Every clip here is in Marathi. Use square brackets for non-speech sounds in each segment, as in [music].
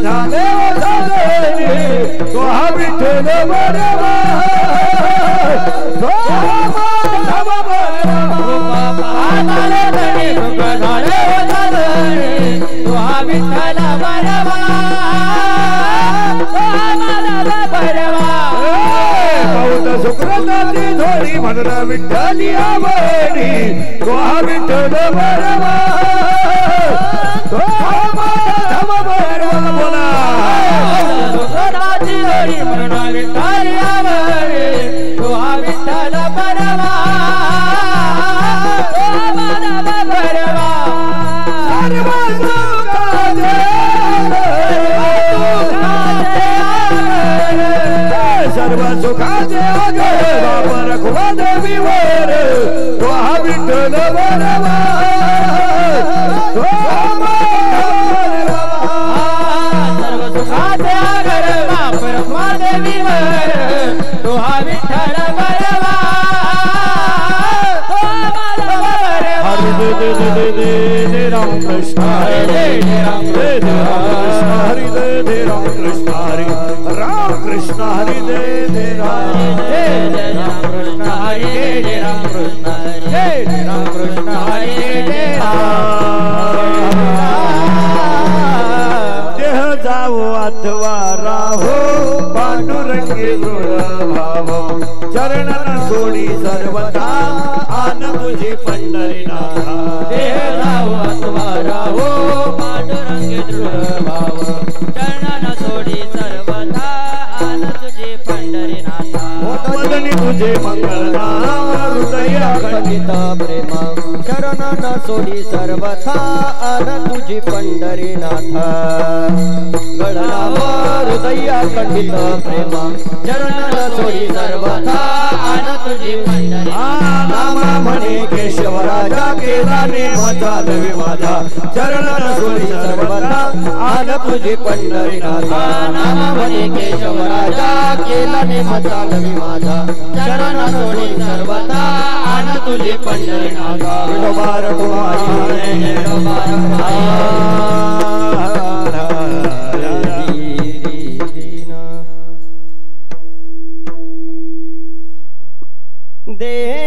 झाले झाले तो हा विठ्ठल बरवा सुकृताची धोडी म्हणून विठ्ठली आवडी तो हा विठ्ठल बरवा. तो हा माधव बरवा. बोला सर्व सुखाचे सर्व सुखाचे आगर वापर खुवा देवीवर तो हा विठ्ठल तो हा माधव बरवा हरे दे दे दे दे दे दे राम कृष्ण हरे दे दे राम दे दे राम कृष्ण हरि दे दे राम कृष्ण हरि राम कृष्ण हरि दे दे राम हरि राम कृष्ण हरि दे राम कृष्ण हरे दे देह जावो अथवा राहो पांडुरंगी भाव चरण सोडी सर्वथा आन तुझी पंढरीनाथा देह जावो अथवा राहो पांडुरंगी भाव चरण सोडी मदनी तुझे मंगल हृदय खंडित प्रेम. शरण न सोडी सर्वथा आन तुझी पंढरीनाथ. गळनाव हृदय खंडित प्रेम. शरण न सोडी सर्वथा आन तुझी पंढरी नामा म्हणे केशवराजा केला नेमाचा नवी माझा. चरण सोडी सर्वथा आन तुझी पंढरीनाथा नाम म्हणे केशवराजा केला नेमचा नवी माझा. चरण सोडी सर्वथा आन तुझी पंढरीनाथा विठोबार देह जावो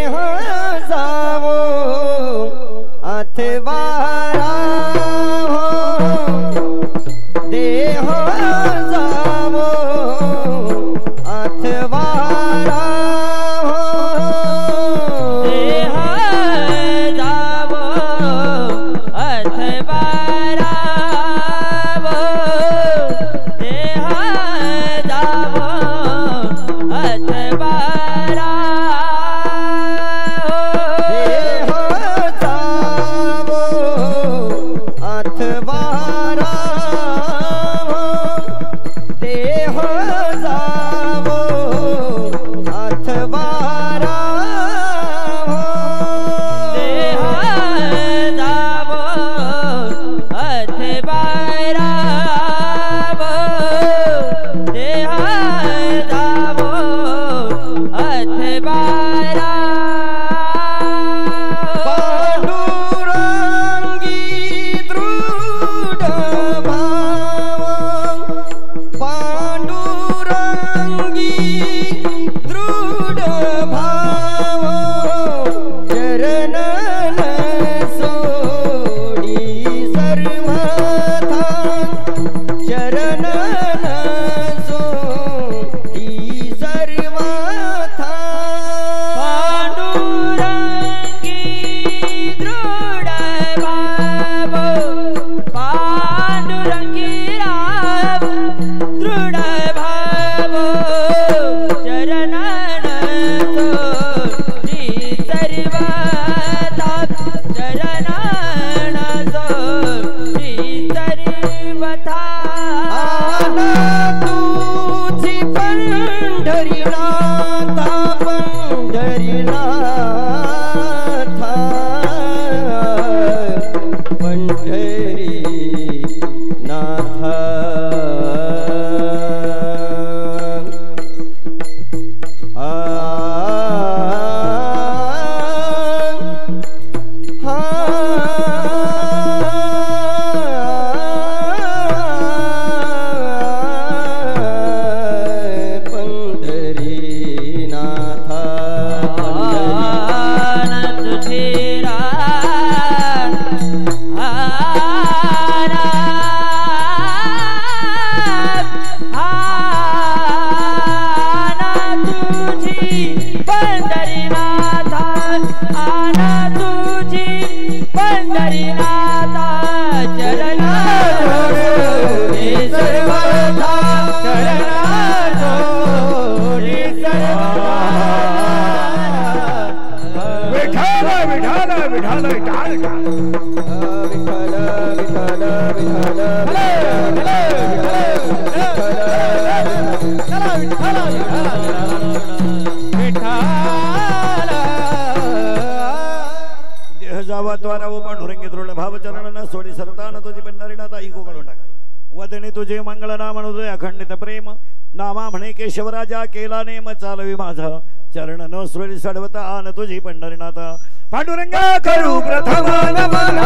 पांडुरंगा करू प्रथम नमन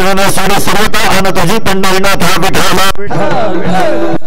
सर्वता आन तुझी पंढरीनाथा विठाला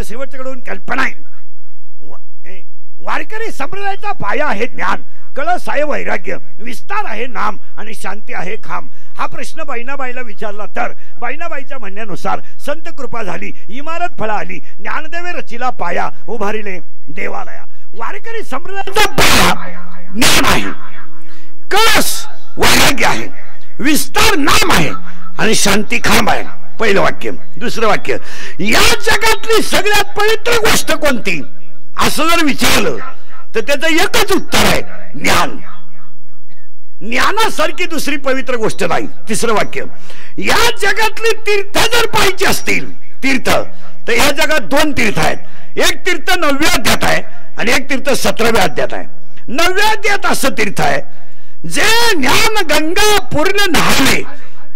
कुणाचा शेवटच्याकडून कल्पना आहे. वारकरी संप्रदायाचा पाया आहे ज्ञान कळस आहे वैराग्य विस्तार आहे नाम आणि शांती आहे खाम हा प्रश्न बाईनाबाईला विचारला तर बाईनाबाईच्या म्हणण्यानुसार संत कृपा झाली इमारत फळा आली ज्ञानदेवे रचिला पाया उभारिले देवालया. वारकरी संप्रदायाचा पाया ज्ञान आहे कळस वैराग्य आहे विस्तार नाम आहे आणि शांती खांब आहे. पहिलं वाक्य दुसरं वाक्य. या जगातली सगळ्यात पवित्र गोष्ट कोणती? असं जर विचारलं तर त्याचं एकच उत्तर आहे ज्ञान. ज्ञानासारखी दुसरी पवित्र गोष्ट नाही. तिसरं वाक्य या जगातली तीर्थ जर पाहिजे असतील तीर्थ तर या जगात दोन तीर्थ आहेत. एक तीर्थ नवव्या अध्यात आहे आणि एक तीर्थ सतराव्या अध्यात आहे. नवव्या अध्यात असं तीर्थ आहे जे ज्ञान गंगा पूर्ण न्हावे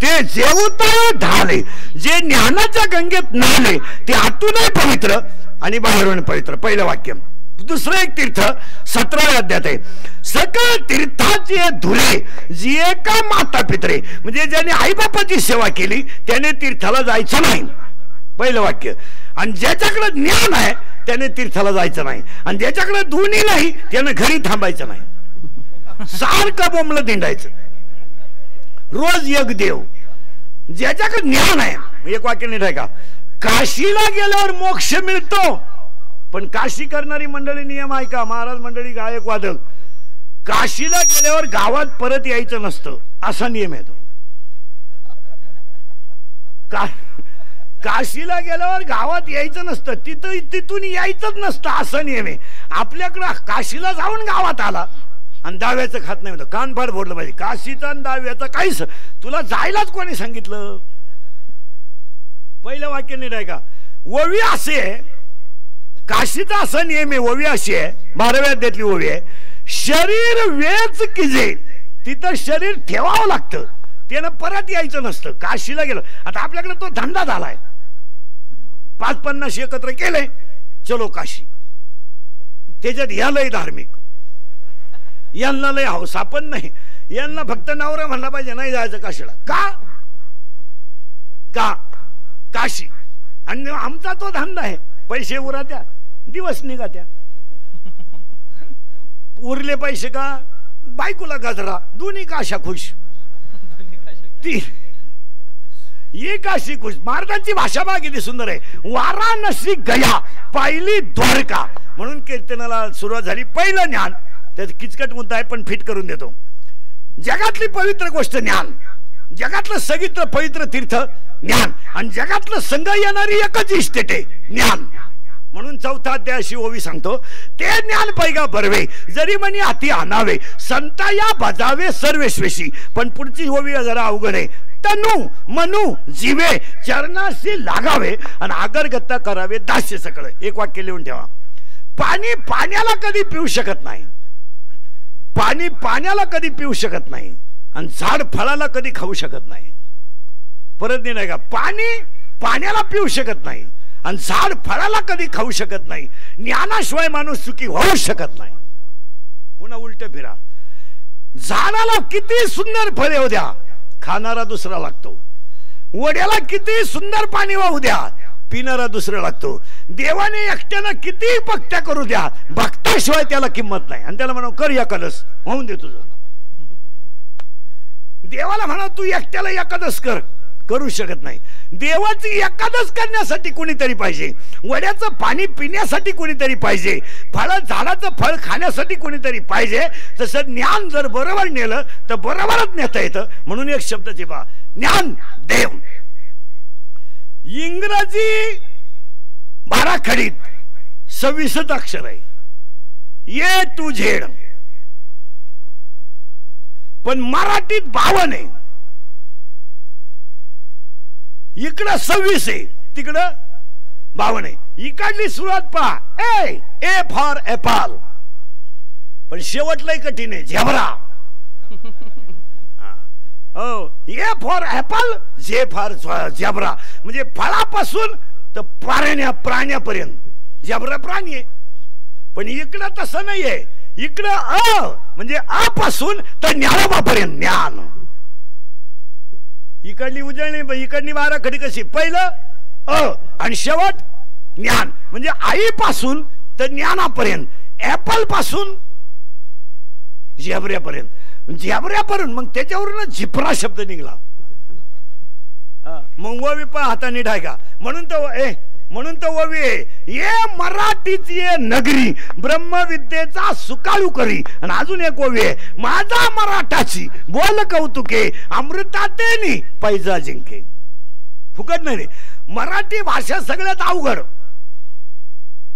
ते जेवता ढाले जे ज्ञानाच्या गंगेत न्हाले ते आतूनही पवित्र आणि बाहेरून पवित्र. पहिलं वाक्य. दुसरं एक तीर्थ सतराव्या अध्यात आहे. सकळ तीर्थाचे धुले जी एका माता पित्रे म्हणजे ज्याने आईबापाची सेवा केली त्याने तीर्थाला जायचं नाही. पहिलं वाक्य. आणि ज्याच्याकडे ज्ञान आहे त्याने तीर्थाला जायचं नाही. आणि ज्याच्याकडे दोन्ही नाही त्याने घरी थांबायचं नाही. सारखं बोंबलं दिंडायचं. रोज एक देव. ज्याच्याकडे ज्ञान आहे. एक वाक्य नीट आहे का काशीला गेल्यावर मोक्ष मिळतो. पण काशी करणारी मंडळी नियम आहे का महाराज मंडळी गायक वादक. काशीला गेल्यावर गावात परत यायचं नसतं. असा नियम आहे तो. का काशीला गेल्यावर गावात यायचं नसतं. तिथं तिथून यायचंच नसतं. असा नियम आहे. आपल्याकडं काशीला जाऊन गावात आला. आणि दाव्याचं खात नाही म्हणतो कान फार फोडलं पाहिजे. काशीचा आणि दाव्याचा काहीच. तुला जायलाच कोणी सांगितलं? पहिलं वाक्य नीट आहे का ओवी असे काशीचा असा नियम आहे ओवी अशी आहे बाराव्यात देतली ओवी आहे. शरीर वेच किजे तिथं शरीर ठेवावं लागतं. त्यानं परत यायचं नसतं. काशीला गेलं. आता आपल्याकडे तो धंदा झालाय. पाच पन्नास एकत्र केले चलो काशी. त्याच्यात या लय धार्मिक. यांना लय हौसा पण नाही. यांना फक्त नवरा म्हणला पाहिजे नाही जायचं काशीला. का? का? काशी. आणि आमचा तो धंदा आहे. पैसे उरा त्या दिवस निघा त्या उरले पैसे का? बायकोला गजरा दोन्ही काशा खुश. ती ये काशी खुश. महाराजांची भाषा बघा किती सुंदर आहे. वाराणसी गया पाहिली द्वारका. म्हणून कीर्तनाला सुरुवात झाली पहिलं ज्ञान. त्यात किचकट मुद्दा आहे पण फिट करून देतो. जगातली पवित्र गोष्ट ज्ञान. जगातलं सगळीत्र पवित्र तीर्थ ज्ञान. आणि जगातलं संघ येणारी एकच इस्टेट आहे ज्ञान. म्हणून चौथा अध्याय अशी ओवी सांगतो ते ज्ञान पैगा भरवे जरी म्हणे हाती आणावे संता या बजावे सर्वेश्वेशी. पण पुढची ओवी जरा अवघड आहे तनु मनु जीवे चरणाशी लागावे आणि आगरगत्ता करावे दास्य सकळ एक वाक्य लिहून ठेवा पाणी पाण्याला कधी पिऊ शकत नाही पाणी पाण्याला कधी पिऊ शकत नाही आणि झाड फळाला कधी खाऊ शकत नाही. परत नाही का पाणी पाण्याला पिऊ शकत नाही आणि झाड फळाला कधी खाऊ शकत नाही. ज्ञानाशिवाय माणूस सुखी होऊ शकत नाही. पुन्हा उलट फिरा. झाडाला किती सुंदर फळे होऊ द्या. खाणारा दुसरा लागतो. वड्याला किती सुंदर पाणी वाहू द्या. पिणारा दुसरा लागतो. देवाने एकट्यानं किती भक्त्या करू द्या भक्ताशिवाय त्याला किंमत नाही. आणि त्याला म्हणा कर या कलस होऊन दे तुझं. देवाला म्हणा तू एकट्याला एकादस कर. करू शकत नाही. देवाची एकादस करण्यासाठी कोणीतरी पाहिजे. वड्याचं पाणी पिण्यासाठी कोणीतरी पाहिजे. फळ झाडाचं फळ खाण्यासाठी कोणीतरी पाहिजे. तसं ज्ञान जर बरोबर नेलं तर बरोबरच नेता येतं. म्हणून एक शब्द जेव्हा ज्ञान देव. इंग्रजी बाराखडीत सव्वीसच अक्षर आहे. ये टू झेड. पण मराठीत बावन आहे. इकडं सव्वीस आहे तिकडं बावन आहे. इकडली सुरुवात पहा. ए ए फॉर एपाल पण शेवटलंय कठीण आहे. Zebra. A for apple J for zebra म्हणजे फळापासून तर प्राण्या प्राण्यापर्यंत. जबरा प्राणी आहे. पण इकडं तसं नाहीये. इकडं अ म्हणजे अ पासून तर ज्ञानोबापर्यंत ज्ञान. इकडली उजळणी इकडली वारा खडी कशी? पहिलं अ आणि शेवट ज्ञान. म्हणजे आईपासून तर ज्ञानापर्यंत. ऍपलपासून झेबऱ्यापर्यंत म्हणजे झेबऱ्यापर्यंत मग त्याच्यावरून झिपरा शब्द निघला. मग ववी पण हाताने ढायका म्हणून तो ए म्हणून तो ववी ये मराठीची ये नगरी ब्रह्मविद्येचा सुकाळू करी. आणि अजून एक ववी आहे. माझा मराठाची बोल कौतुके अमृतातेनी पैजा जिंके. फुकट नाही रे. मराठी भाषा सगळ्यात अवघड.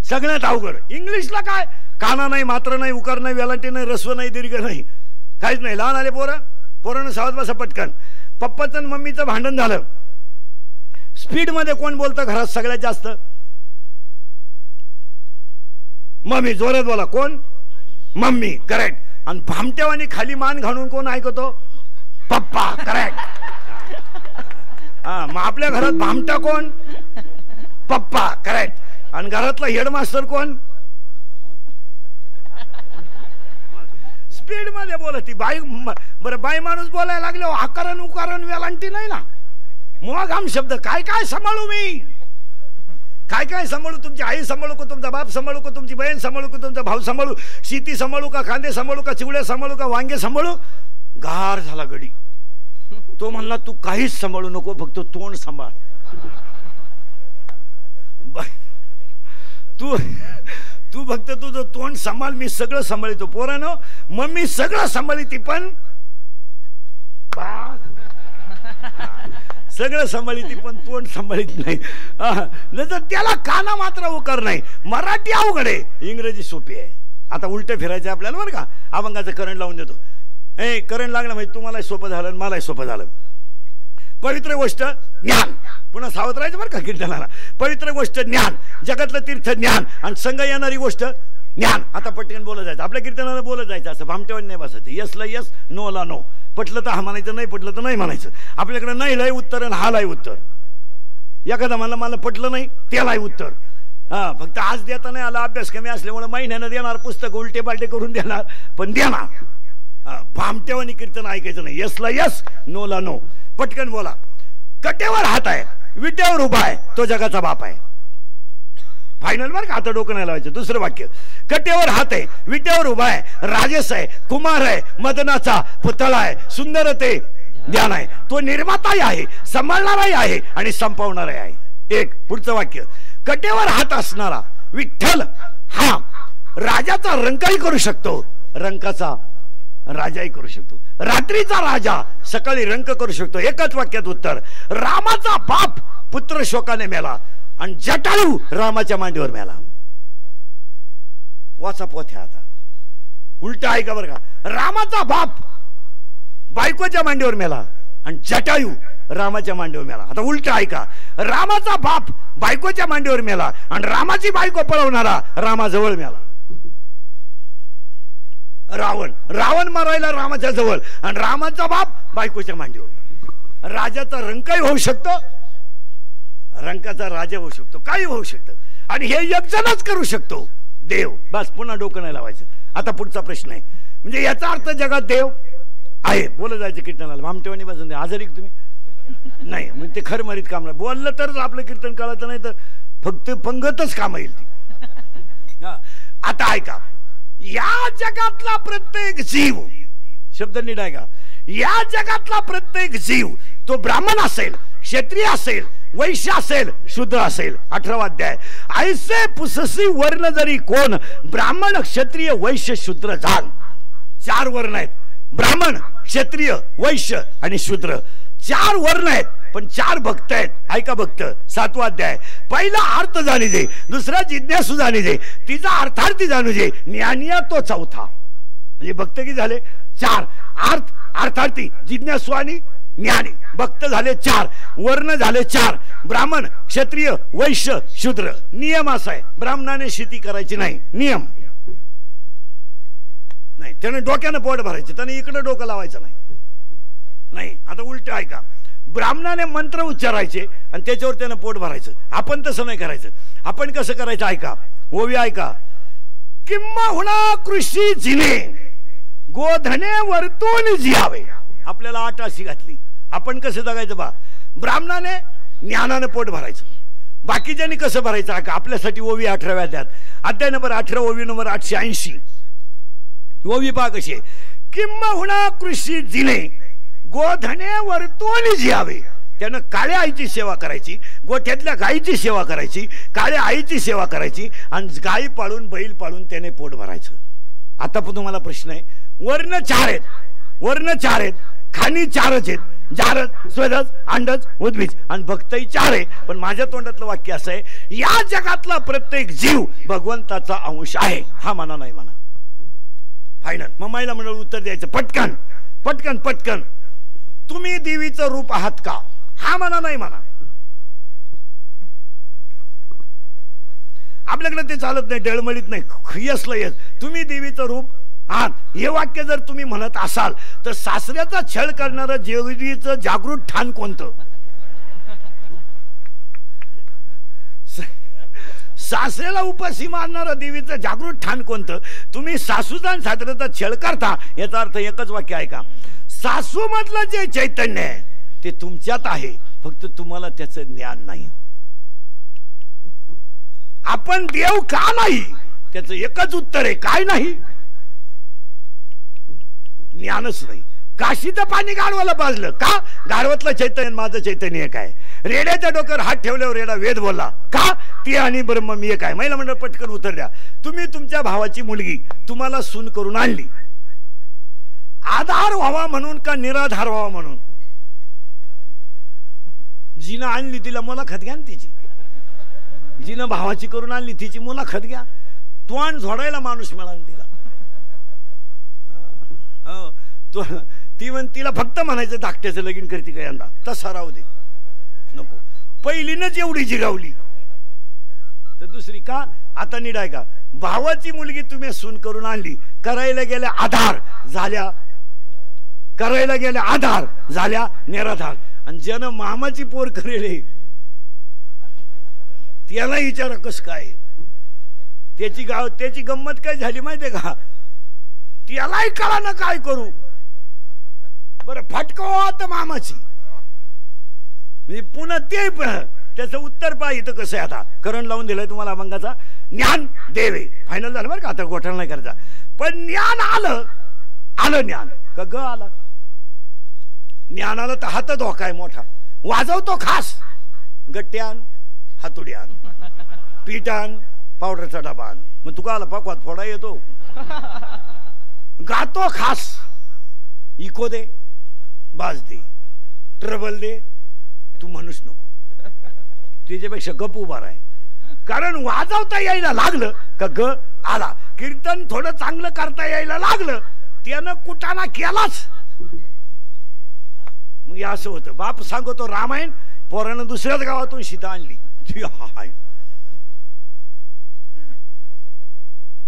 सगळ्यात अवघड. इंग्लिशला काय? काना नाही मात्र नाही उकार नाही वेलांटी नाही रस्व नाही दीर्घ नाही. काहीच नाही. लहान आले पोरं. पोरानं सावध बसा पटकन. पप्पाचं आणि मम्मीचं भांडण झालं. स्पीडमध्ये कोण बोलतं घरात सगळ्यात जास्त? मम्मी जोरात बोला. कोण? मम्मी करेक्ट आणि भामट्यावानी खाली मान घालून कोण ऐकतो? पप्पा करेक्ट हा मग आपल्या घरात भामटा कोण? पप्पा करेक्ट आणि घरातला हेडमास्टर कोण? स्पीडमध्ये बोलती बाई बरं बाई माणूस बोलायला लागले आकारण उकारण वेलांटी नाही ना. मग आम शब्द काय काय सांभाळू मी? काय काय सांभाळू? तुमची आई सांभाळू का? तुमचा बाप सांभाळू का? तुमची बहीण सांभाळू का? तुमचा भाऊ सांभाळू? शेती सांभाळू का? कांदे सांभाळू का? चिवड्या सांभाळू का? वांगे सांभाळू? गार झाला गडी. तो म्हणला तू काहीच सांभाळू नको फक्त तोंड सांभाळ. बाई, तू तू फक्त तुझं तोंड सांभाळ मी सगळं सांभाळतो. पोरानं मम्मी सगळं सांभाळी पण. सगळं सांभाळी पण तोंड सांभाळीत नाही. नंतर त्याला काना मात्र उकार नाही. मराठी अवघड आहे. इंग्रजी सोपी आहे. आता उलट फिरायचं आपल्याला बरं का? अभंगाचं करंट लावून देतो. ए करंट लागलं म्हणजे तुम्हालाही सोपं झालं आणि मलाही सोपं झालं. पवित्र गोष्ट ज्ञान. पुन्हा सावध राहायचं बरं का कीर्तनाला पवित्र गोष्ट ज्ञान जगातलं तीर्थ ज्ञान आणि संघ येणारी गोष्ट ज्ञान. आता पटकन बोलत जायचं. आपल्या कीर्तनाला बोलत जायचं. असं भामटेवानी नाही बसायचं. यसला यस नोला नो पटलं तर हा म्हणायचं नाही पटलं तर नाही म्हणायचं. आपल्याकडे नाही लय उत्तर आणि हा लय उत्तर. एखादा मला मला पटलं नाही त्यालाही उत्तर. हां फक्त आज देता नाही आला अभ्यास कमी असल्यामुळे महिन्यानं देणार पुस्तक उलटे पालटे करून देणार पण देणार. भामटेवानी कीर्तन ऐकायचं नाही. यसला यस नोला नो पटकन बोला. कटेवर हात आहे. विट्यावर उभा आहे. तो जगाचा बाप आहे. फायनल बरं का आता डोकं नाही लावायचं? दुसरं वाक्य. कटेवर हात आहे. विट्यावर उभा आहे. राजेश आहे. कुमार आहे. मदनाचा पुतळा आहे. सुंदर ते ध्यान आहे. तो निर्माताही आहे. सांभाळणाराही आहे. आणि संपवणाराही आहे. एक पुढचं वाक्य. कटेवर हात असणारा विठ्ठल हा राजाचा रंकाही करू शकतो. रंकाचा राजाही करू शकतो. रात्रीचा राजा सकाळी रंक करू शकतो. एकच वाक्यात उत्तर रामाचा बाप पुत्र शोकाने मेला आणि जटाळू रामाच्या मांडीवर मेला. वाचा पोथ्या आता. उलट ऐका बरं का. रामाचा बाप बायकोच्या मांडीवर मेला आणि जटायू रामाच्या मांडीवर मेला. आता उलट ऐका. रामाचा बाप बायकोच्या मांडीवर मेला आणि रामाची बायको पळवणारा रामाजवळ मेला. रावण. रावण मारायला रामाच्या जवळ. आणि रामाचा बाप बायकोच्या मांडीवर. राजाचा रंकाही होऊ शकतो. रंकाचा राजा होऊ शकतो. काही होऊ शकतं. आणि हे यज्ञच करू शकतो. देव. बस पुन्हा डोकं नाही लावायचं. आता पुढचा प्रश्न आहे. म्हणजे याचा अर्थ जगात देव आहे. बोलत जायचं कीर्तनाला. भामटेवानी बसून आजारी तुम्ही? नाही. मग ते खरं मरीत काम नाही. बोललं तरच आपलं कीर्तन कळायचं नाही तर फक्त पंगतच काम येईल ती. आता ऐका. या जगातला प्रत्येक जीव शब्द नीट का? या जगातला प्रत्येक जीव तो ब्राह्मण असेल क्षत्रिय असेल वैश्य असेल शूद्र असेल. अठरावा अध्याय. ऐसे पुससी वर्ण जरी कोण ब्राह्मण क्षत्रिय वैश्य शूद्र जाण. चार वर्ण आहेत. ब्राह्मण क्षत्रिय वैश्य आणि शूद्र. चार वर्ण आहेत. पण चार भक्त आहेत. ऐका भक्त? सातवा अध्याय. पहिला अर्थ जाणी दे दुसरा जिज्ञासू जाणी दे तिचा अर्थार्थी जाणू दे. ज्ञानिया तो चौथा. म्हणजे भक्त की झाले? चार. अर्थ अर्थार्थी जिज्ञासू आणि ज्ञानी. भक्त झाले चार. वर्ण झाले चार. ब्राह्मण क्षत्रिय वैश्य शूद्र. नियम असा आहे. ब्राह्मणाने शेती करायची नाही. नियम. नाही त्याने डोक्यानं पोट भरायचं. त्याने इकडं डोकं लावायचं नाही. नाही आता उलट ऐका. ब्राह्मणाने मंत्र उच्चारायचे आणि त्याच्यावर त्यानं पोट भरायचं. आपण तसं नाही करायचं. आपण कसं करायचं? ऐका. ओवी ऐका. किंवा कृषी जिने. गोधने वर्तून जियावे. आपल्याला आठ अशी घातली. आपण कसं जगायचं बा? ब्राह्मणाने ज्ञानानं पोट भरायचं. बाकीच्यांनी कसं भरायचं? ऐका. आपल्यासाठी ओवी अठराव्या द्यात अध्याय नंबर अठरा ओवी नंबर आठशे ऐंशी. ओवी पहा कशी आहे. किंबहुना कृषी जिने. गोधने वरतोनी जियावे. त्यानं काळ्या आईची सेवा करायची गोठ्यातल्या गायीची सेवा करायची काळ्या आईची सेवा करायची आणि गाई पाळून बैल पाळून त्याने पोट भरायचं. आता पण तुम्हाला प्रश्न आहे. वर्ण चार आहेत. वर्ण चार आहेत. खाणी चारच आहेत. जारद स्वदज अंडज उद्भिज. आणि भक्तही चार आहे. पण माझ्या तोंडातलं वाक्य असं आहे या जगातला प्रत्येक जीव भगवंताचा अंश आहे. हा म्हणा नाही म्हणा. फायनल मग महिला मंडळ उत्तर द्यायचं. पटकन. पटकन पटकन. तुम्ही देवीचं रूप आहात का? हा म्हणा नाही म्हणा. आपल्याकडे ते चालत नाही डळमळीत नाही यसलं यस तुम्ही देवीचं रूप आहात. हे वाक्य जर तुम्ही म्हणत असाल तर सासऱ्याचा छळ करणारं देवीचं जागृत ठाण कोणतं? सासऱ्याला उपाशी मारणारं देवीचं जागृत ठाण कोणतं? तुम्ही सासूचा आणि सासऱ्याचा छळ करता याचा अर्थ एकच वाक्य आहे का सासू मधलं जे चैतन्य आहे ते तुमच्यात आहे. फक्त तुम्हाला त्याचं ज्ञान नाही. आपण देव का नाही? त्याचं एकच उत्तर आहे काय नाही? ज्ञानच नाही. काशीचं पाणी गाढवाला पाजलं का? गाढवातलं चैतन्य माझं चैतन्य एक आहे. रेड्याच्या डोक्यावर हात ठेवल्यावर रेडा वेद बोलला. का? ती आणि ब्रह्म मी एक आहे. महिला मंडळ पटकन उतरल्या तुम्ही तुमच्या भावाची मुलगी तुम्हाला सून करून आणली. आधार व्हावा म्हणून का निराधार व्हावा म्हणून? जिनं आणली तिला मुलाखत घ्या ना तिची. जिनं भावाची करून आणली तिची मुलाखत घ्या. तोंड झोडायला माणूस मिळाला तिला. हो. तो ती म्हण तिला फक्त म्हणायचं धाकट्याचं लगीन करते का यंदा? तसा राहू दे. नको. पहिलीनच एवढी जिरावली. तर दुसरी का? आता निडाय का? भावाची मुलगी तुम्ही सून करून आणली. करायला गेल्या आधार. झाल्या करायला गेल्या आधार झाल्या निराधार. आणि ज्यानं मामाची पोर करेले त्याला विचारा कस काय. त्याची गाव त्याची गंमत काय झाली माहितीये का? त्यालाही कळा ना काय करू. बरं फटकावा हो मामाची. म्हणजे पुन्हा ते त्याचं उत्तर पहा इथं कसं आहे आता. करण लावून दिलंय तुम्हाला अभंगाचा. ज्ञान देवे. फायनल झालं बरं का? आता गोठण नाही करायचा. पण ज्ञान आलं आलं ज्ञान. का ग आला? ज्ञानाला तर हात धोका आहे मोठा. वाजवतो खास. गट्ट्यान हातुड्यान. पीठान पावडरचा डबा आण. मग तुका आला पाकवात फोडा येतो. गातो खास. इको दे बाज दे. ट्रबल दे. तू म्हणूच नको. तुझ्यापेक्षा गप उभा राह. कारण वाजवता यायला लागलं. का ग? आला. कीर्तन थोडं चांगलं करता यायला लागलं. त्यानं कुटाणा केलाच. मग हे असं होतं. बाप सांगतो रामायण पोरानं दुसऱ्याच गावातून सीता आणली. हाय.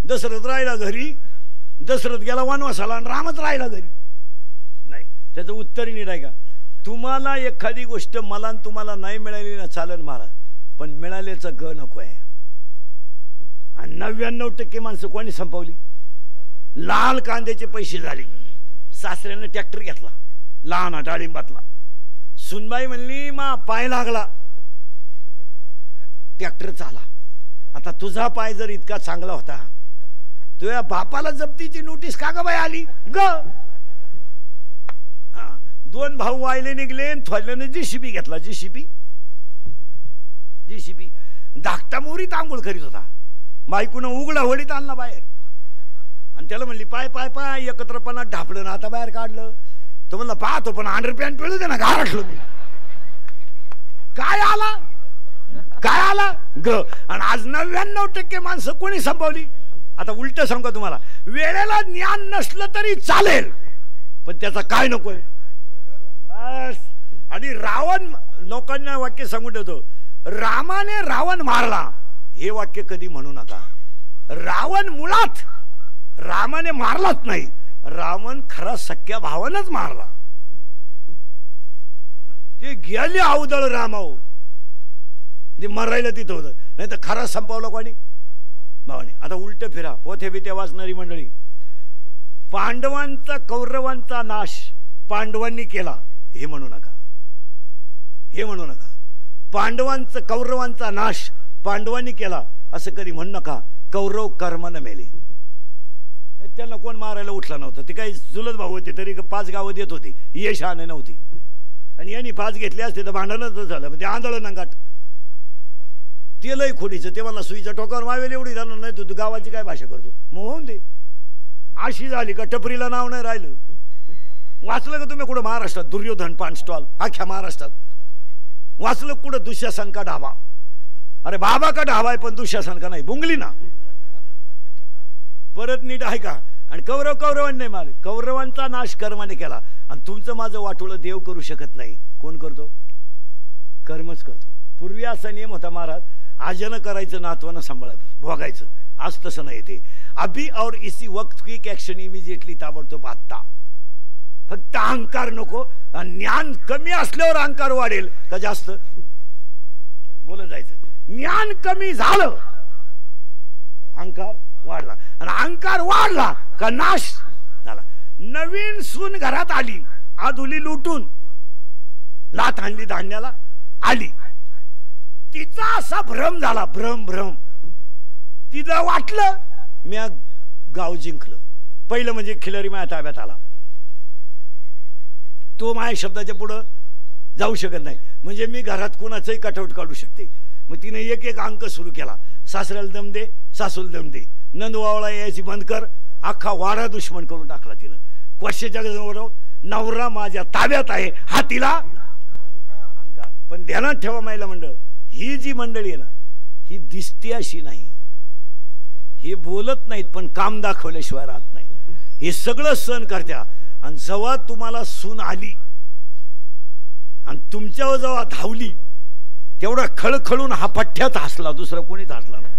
दशरथ राहिला घरी. दशरथ गेला वनवासाला आणि रामच राहिला घरी. नाही त्याचं उत्तर नीट आहे का? तुम्हाला एखादी गोष्ट मला तुम्हाला नाही मिळाली ना चालेल महाराज पण मिळाल्याचं ग नको आहे. आणि नव्याण्णव टक्के माणसं कोणी संपवली? लाल कांद्याचे पैसे झाले. सासऱ्यानं ट्रॅक्टर घेतला. लहान डाळिंबातला. सुनबाई म्हणली मा पाय लागला. ट्रॅक्टर चाला. आता तुझा पाय जर इतका चांगला होता तुझ्या बापाला जप्तीची नोटीस का ग बाई आली? ग. दोन भाऊ वायले निघले थोडल्याने जी शिबी घेतला. जी शिबी जी शिबी धाकटा मोरीत आंघोळ करीत होता. बायकून उघडा होडीत आणला बाहेर. आणि त्याला म्हणली पाय पाय पाय एकत्रपणा ढापलं ना आता बाहेर काढलं. तो म्हणला पाहतो पण अंडर पॅन्ट पिळू दे ना घाराटलो मी. काय आला? काय आला? ग. आणि आज नव्याण्णव टक्के माणसं कोणी संपवली? आता उलट सांगतो तुम्हाला. वेळेला ज्ञान नसलं तरी चालेल पण त्याचा काय नकोय? बस. आणि रावण लोकांना वाक्य सांगून ठेवतो. रामाने रावण मारला. हे वाक्य कधी म्हणू नका. रावण मुळात रामाने मारलाच नाही. रावण खरा सख्या भावानच मारला. ते गेले अवदळ रामाव ते मरायला तिथं होतं. नाही तर खरा संपवलं कोणी? भावाने आता उलट फिरा. पोथे बिथे वाचणारी मंडळी. पांडवांचा कौरवांचा नाश पांडवांनी केला. हे म्हणू नका. हे म्हणू नका. पांडवांचा कौरवांचा नाश पांडवांनी केला. असं कधी म्हणू नका. कौरव कर्मनं मेले. त्यांना कोण मारायला उठला नव्हतं. ते काही चुलत भाऊ होते तरी पाच गावं देत होती. यश आणे नव्हती. आणि यांनी पाच घेतले असते तर भांडणच झालं. मग ते आंधळं नंगाट ते लय खोडीचं ते मला सुईच्या टोकावर मावेल एवढी जाणार नाही तू तू गावाची काय भाषा करतो? मग होऊन दे. अशी झाली का टपरीला नाव नाही राहिलं. वाचलं का तुम्ही कुठं महाराष्ट्रात? दुर्योधन पान स्टॉल अख्ख्या महाराष्ट्रात. वाचलं कुठं? दुःशासन का ढाबा. अरे बाबा का ढाबा आहे पण दुःशासन का नाही. बुंगली ना. परत नीट आहे का आणि कौरव कौरवांनी नाही मारे कौरवांचा नाश कर्माने केला. आणि तुमचं माझं वाटोळं देव करू शकत नाही. कोण करतो? कर्मच करतो. पूर्वी असा नियम होता महाराज आजनं करायचं नातवानं सांभाळ भोगायचं. आज तसं नाही ते. अभी और इसी वक्त क्विक ॲक्शन इमिजिएटली ताबडतोब आत्ता. फक्त अहंकार नको. ज्ञान कमी असल्यावर अहंकार वाढेल का जास्त? बोलत जायचं. ज्ञान कमी झालं. अहंकार वाढला. आणि अहंकार वाढला का नाश झाला. नवीन सून घरात आली. आधुली लुटून. लात आणली धान्याला. आली. तिचा असा भ्रम झाला. भ्रम भ्रम. तिला वाटलं मी गाव जिंकलं. पहिलं म्हणजे खिलरी माझ्या ताब्यात आला. तो माझ्या शब्दाच्या पुढं जाऊ शकत नाही. म्हणजे मी घरात कुणाचंही कटआउट काढू शकते. मग तिने एक एक अंक सुरू केला. सासऱ्याला दम दे सासूला दम दे. नंदवावळा यायची बंद कर. अख्खा वाडा दुश्मन करून टाकला तिनं. क्वश्याच्या नवरा माझ्या ताब्यात आहे. हा तिला पण ध्यानात ठेवा माहिला मंडळ. ही जी मंडळी आहे ना ही दिसते अशी नाही. हे बोलत नाहीत पण काम दाखवल्याशिवाय राहत नाही. हे सगळं सण करत्या. आणि जेव्हा तुम्हाला सून आली आणि तुमच्यावर जेव्हा धावली तेवढा खळखळून हा पठ्ठ्यात हसला दुसरा कोणीच हसला नाही.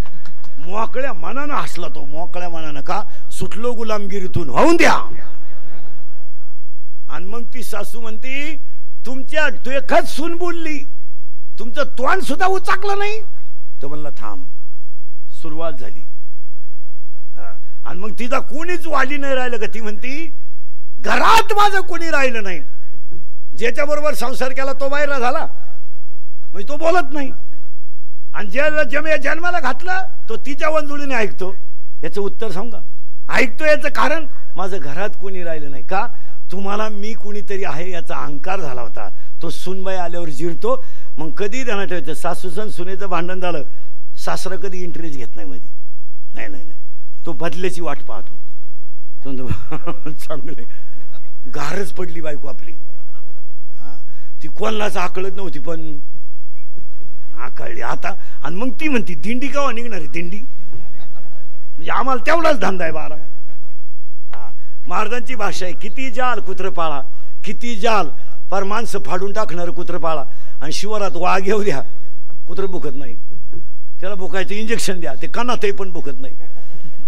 मोकळ्या मनानं हसला तो मोकळ्या मनानं का? सुटलो गुलामगिरीतून. होऊन द्या. आणि मग ती सासू म्हणती तुमच्या देखत सून बोलली. तुमचं तोंड सुद्धा उचाकलं नाही. तो म्हणला थांब. सुरुवात झाली. आणि मग तिचा कोणीच वाली नाही राहिलं का? ती म्हणती घरात माझं कोणी राहिलं नाही. ज्याच्या बरोबर संसार केला तो बाहेर झाला. म्हणजे तो बोलत नाही. आणि ज्याला जमे जन्माला घातला तो तिच्या वंजुळीने ऐकतो. याचं उत्तर सांगा. ऐकतो याचं कारण माझं घरात कोणी राहिलं नाही. का? तुम्हाला मी कुणीतरी आहे याचा अहंकार झाला होता. तो सुनबाई आल्यावर जिरतो. मग कधी त्यांना ठेवायचं? सासूसन सुनेचं भांडण झालं. सासरा कधी इंटरेस्ट घेत नाही मध्ये. नाही नाही नाही. तो बदल्याची वाट पाहतो. तो [laughs] चांगलं गारच पडली बायको आपली. हां. ती कोणालाच आकळत नव्हती पण आकळली आता आणि मग ती म्हणती दिंडी केव्हा निघणार आहे दिंडी? म्हणजे आम्हाला तेवढाच धंदा आहे बारा हा. महाराजांची भाषा आहे किती जाल कुत्र पाळा किती जाल. पर माणसं फाडून टाकणार कुत्र पाळा आणि शिवारात वाघ येऊ द्या कुत्र भुकत नाही त्याला भुकायचं इंजेक्शन द्या ते कानातही पण भुकत नाही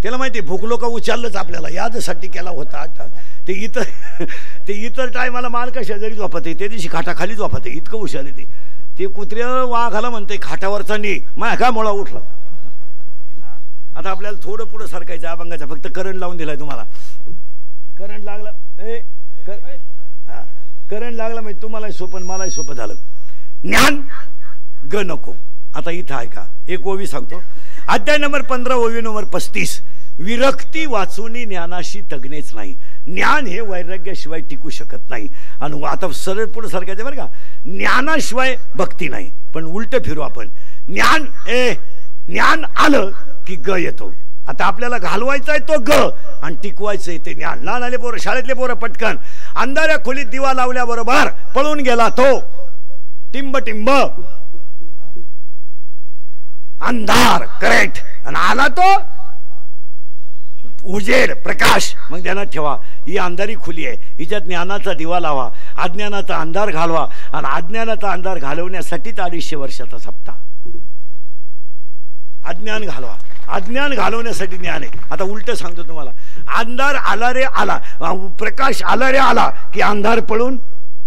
त्याला माहिती आहे, भुकलो का उचललंच आपल्याला. यादसाठी केला होता. आता ते इतर [laughs] ते इतर टायमाला माल कशा जरी झोपत आहे त्या दिवशी खाटाखाली झोपत इतकं हुशार येते ते. ते कुत्रे वाघाला म्हणते खाटावरचा नी माया का मुळा उठला? आता आपल्याला थोडं पुढं सरकायचं अभंगाचा. फक्त करंट लावून दिलाय तुम्हाला. करंट लागला. ए कर करंट लागला म्हणजे तुम्हालाही सोपं मलाही सोपं झालं. ज्ञान ग नको. आता इथं आहे का एक ओवी सांगतो. अध्याय नंबर पंधरा ओवी नंबर पस्तीस. विरक्ती वाचूनी ज्ञानाशी तगणेच नाही. ज्ञान हे वैराग्याशिवाय टिकू शकत नाही. आणि आता सरळ पुढे सरकायचं बरं का? ज्ञानाशिवाय भक्ती नाही. पण उलट फिरू आपण. ज्ञान ए ज्ञान आलं की ग येतो. आता आपल्याला घालवायचा आहे तो ग. आणि टिकवायचं आहे ते ज्ञान. लहान आले पोरं शाळेतले पोरं पटकन. अंधाऱ्या खोलीत दिवा लावल्याबरोबर पळून गेला तो. टिंब टिंब अंधार करेक्ट आणि आला तो उजेड प्रकाश. मग ध्यानात ठेवा. ही अंधारी खुली आहे. हिच्यात ज्ञानाचा दिवा लावा. अज्ञानाचा अंधार घालवा. आणि अज्ञानाचा अंधार घालवण्यासाठीच अडीचशे वर्षाचा सप्ताह अज्ञान घालवा. अज्ञान घालवण्यासाठी ज्ञान आहे. आता उलट सांगतो तुम्हाला. अंधार आला. रे आला प्रकाश आला रे आला की अंधार पळून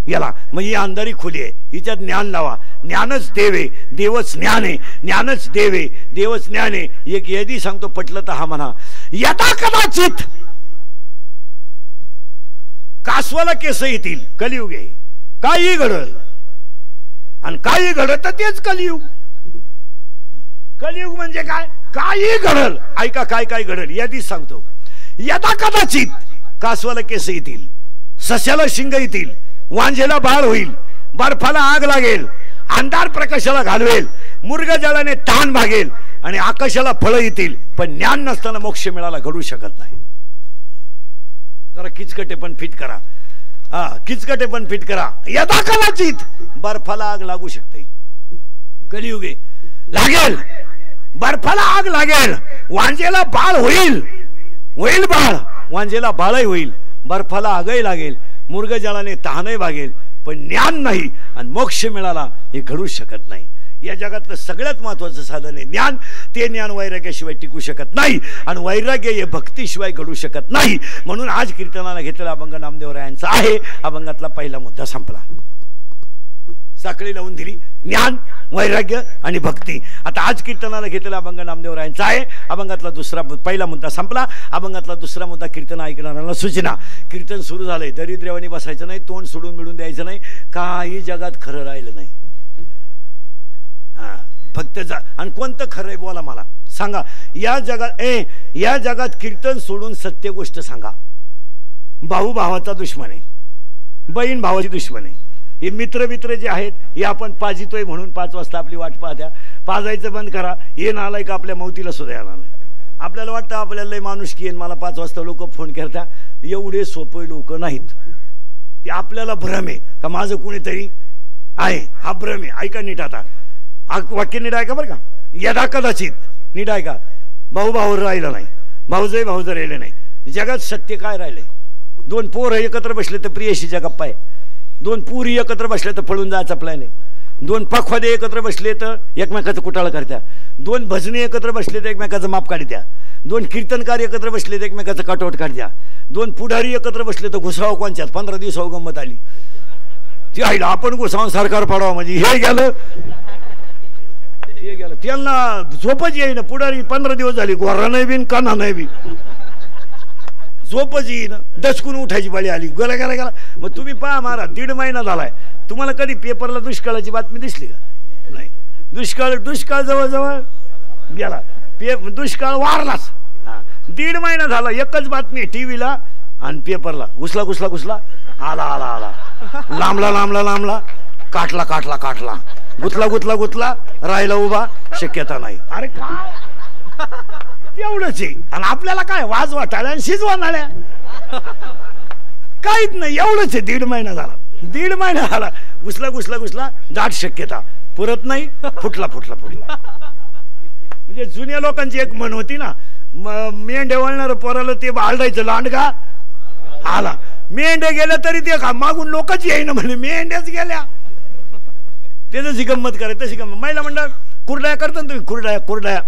गेला मग ही अंधारी खुली आहे. हिच्यात ज्ञान लावा. ज्ञानच देवे देवच ज्ञाने ज्ञानच देवे देवच ज्ञाने. एक यदी सांगतो पटलं तर हा म्हणा. यथा कदाचित कासवाला केस येतील कलियुग आहे. काही घडल. आणि काही घडत तर तेच कलियुग. कलियुग म्हणजे काय? काही घडल. ऐका काय काय घडल? यादीच सांगतो. यदा कदाचित कासवाला केस येतील सस्याला शिंग येतील वांझेला बाळ होईल बर्फाला आग लागेल अंधार प्रकाशाला घालवेल. मुर्ग जळाने ताण भागेल आणि आकाशाला फळं येतील. पण ज्ञान नसताना मोक्ष मिळाला घडू शकत नाही. जरा किचकटे पण फिट करा. हा किचकटे पण फिट करा. यदा कदाचित बर्फाला आग लागू शकते. कलियुगे लागेल. बर्फाला आग लागेल. वांजेला बाळ होईल. होईल बाळ. वांजेला बाळही होईल. बर्फाला आगही लागेल. मुर्गजळाने तहानही भागेल. पण ज्ञान नाही आणि मोक्ष मिळाला हे घडू शकत नाही. या जगातलं सगळ्यात महत्वाचं साधन आहे ज्ञान. ते ज्ञान वैराग्याशिवाय टिकू शकत नाही आणि वैराग्य हे भक्तीशिवाय घडू शकत नाही. म्हणून आज कीर्तनाला घेतलेला अभंग नामदेवरायांचा आहे. अभंगातला पहिला मुद्दा संपला. साखळी लावून दिली. ज्ञान वैराग्य आणि भक्ती. आता आज कीर्तनाला घेतलेला अभंग नामदेवरायांचा आहे. अभंगातला दुसरा पहिला मुद्दा संपला. अभंगातला दुसरा मुद्दा कीर्तन ऐकणाऱ्यांना सूचना. कीर्तन सुरू झालंय. दरिद्र्यावानी बसायचं नाही तोंड सोडून मिळून द्यायचं नाही. काही जगात खरं राहिलं नाही. हां फक्त जा आणि कोणतं खरं आहे बोला मला. सांगा. या जगात ए या जगात कीर्तन सोडून सत्य गोष्ट सांगा. भाऊ भावाचा दुश्मन आहे. बहीण भावाची दुश्मन आहे. हे मित्र मित्र जे आहेत हे आपण पाजितोय म्हणून पाच वाजता आपली वाट पाहत्या. पाजायचं बंद करा. हे नालाय का आपल्या मौतीला सुद्धा येणार नाही. आपल्याला वाटतं आपल्याला लय माणूस की मला पाच वाजता लोक फोन करता. एवढे सोपे लोक नाहीत. ते आपल्याला भ्रम आहे. का माझं कुणीतरी आहे? हा भ्रम आहे. ऐका नीट आता. हा वाक्य नीट ऐका बरं का. यदा कदाचित. नीट ऐका. भाऊ भाऊ राहिलं नाही. भाऊजय भाऊजं राहिले नाही. जगात सत्य काय राहिलंय दोन पोर एकत्र बसले तर प्रियशीच्या गप्पा आहे. दोन पुरी एकत्र बसले तर पळून जायचा प्लॅन आहे. दोन पखवादे एकत्र बसले तर एकमेकाचं कुटाळ करत्या. दोन भजनी एकत्र बसले तर एकमेकाचं माप काढत्या. दोन कीर्तनकार एकत्र बसले तर एकमेकाचं कटआउट काढत्या. दोन पुढारी एकत्र बसले तर घुसाव कोणच्यात? पंधरा दिवसावर गंमत आली. ती आईला आपण घुसावून सरकार पाडावं म्हणजे हे गेलं. हे गेलं. त्यांना झोपच येईना. पुढारी पंधरा दिवस झाली. गोरा नाही बीन काना नाही बी झोपच येईन दचकून उठायची बळी आली. गेला गेला गेला मग तुम्ही पहा मारा दीड महिना झालाय. तुम्हाला कधी पेपरला दुष्काळाची बातमी दिसली का? नाही. दुष्काळ दुष्काळ जवळजवळ गेला. पे दुष्काळ वारलाच. हा. दीड महिना झाला एकच बातमी टी व्हीला आणि पेपरला. घुसला घुसला घुसला. आला आला आला. लांबला लांबला लांबला. काटला काटला काटला. गुतला गुतला गुतला. राहिला उभा. शक्यता नाही. अरे का एवढंच आहे. आणि आपल्याला काय वाज टाळ्या आणि शिजवा नाल्या काहीच नाही एवढंच आहे. दीड महिना झाला. दीड महिना झाला. घुसला घुसला घुसला दाट शक्यता. पुरत नाही फुटला फुटला फुटला. म्हणजे जुन्या लोकांची एक म्हण होती ना मेंढे मेंढ्या वळणार पोराला ते बाळडायचं लांडगा आला. मेंढ्या गेल्या तरी ते का मागून लोकच येईना म्हणे मेंढ्याच गेल्या. त्याची गंमत करायची तशी गंमत. महिला म्हणतात कुरडाया करता ना तुम्ही कुरडाया कुरडाया.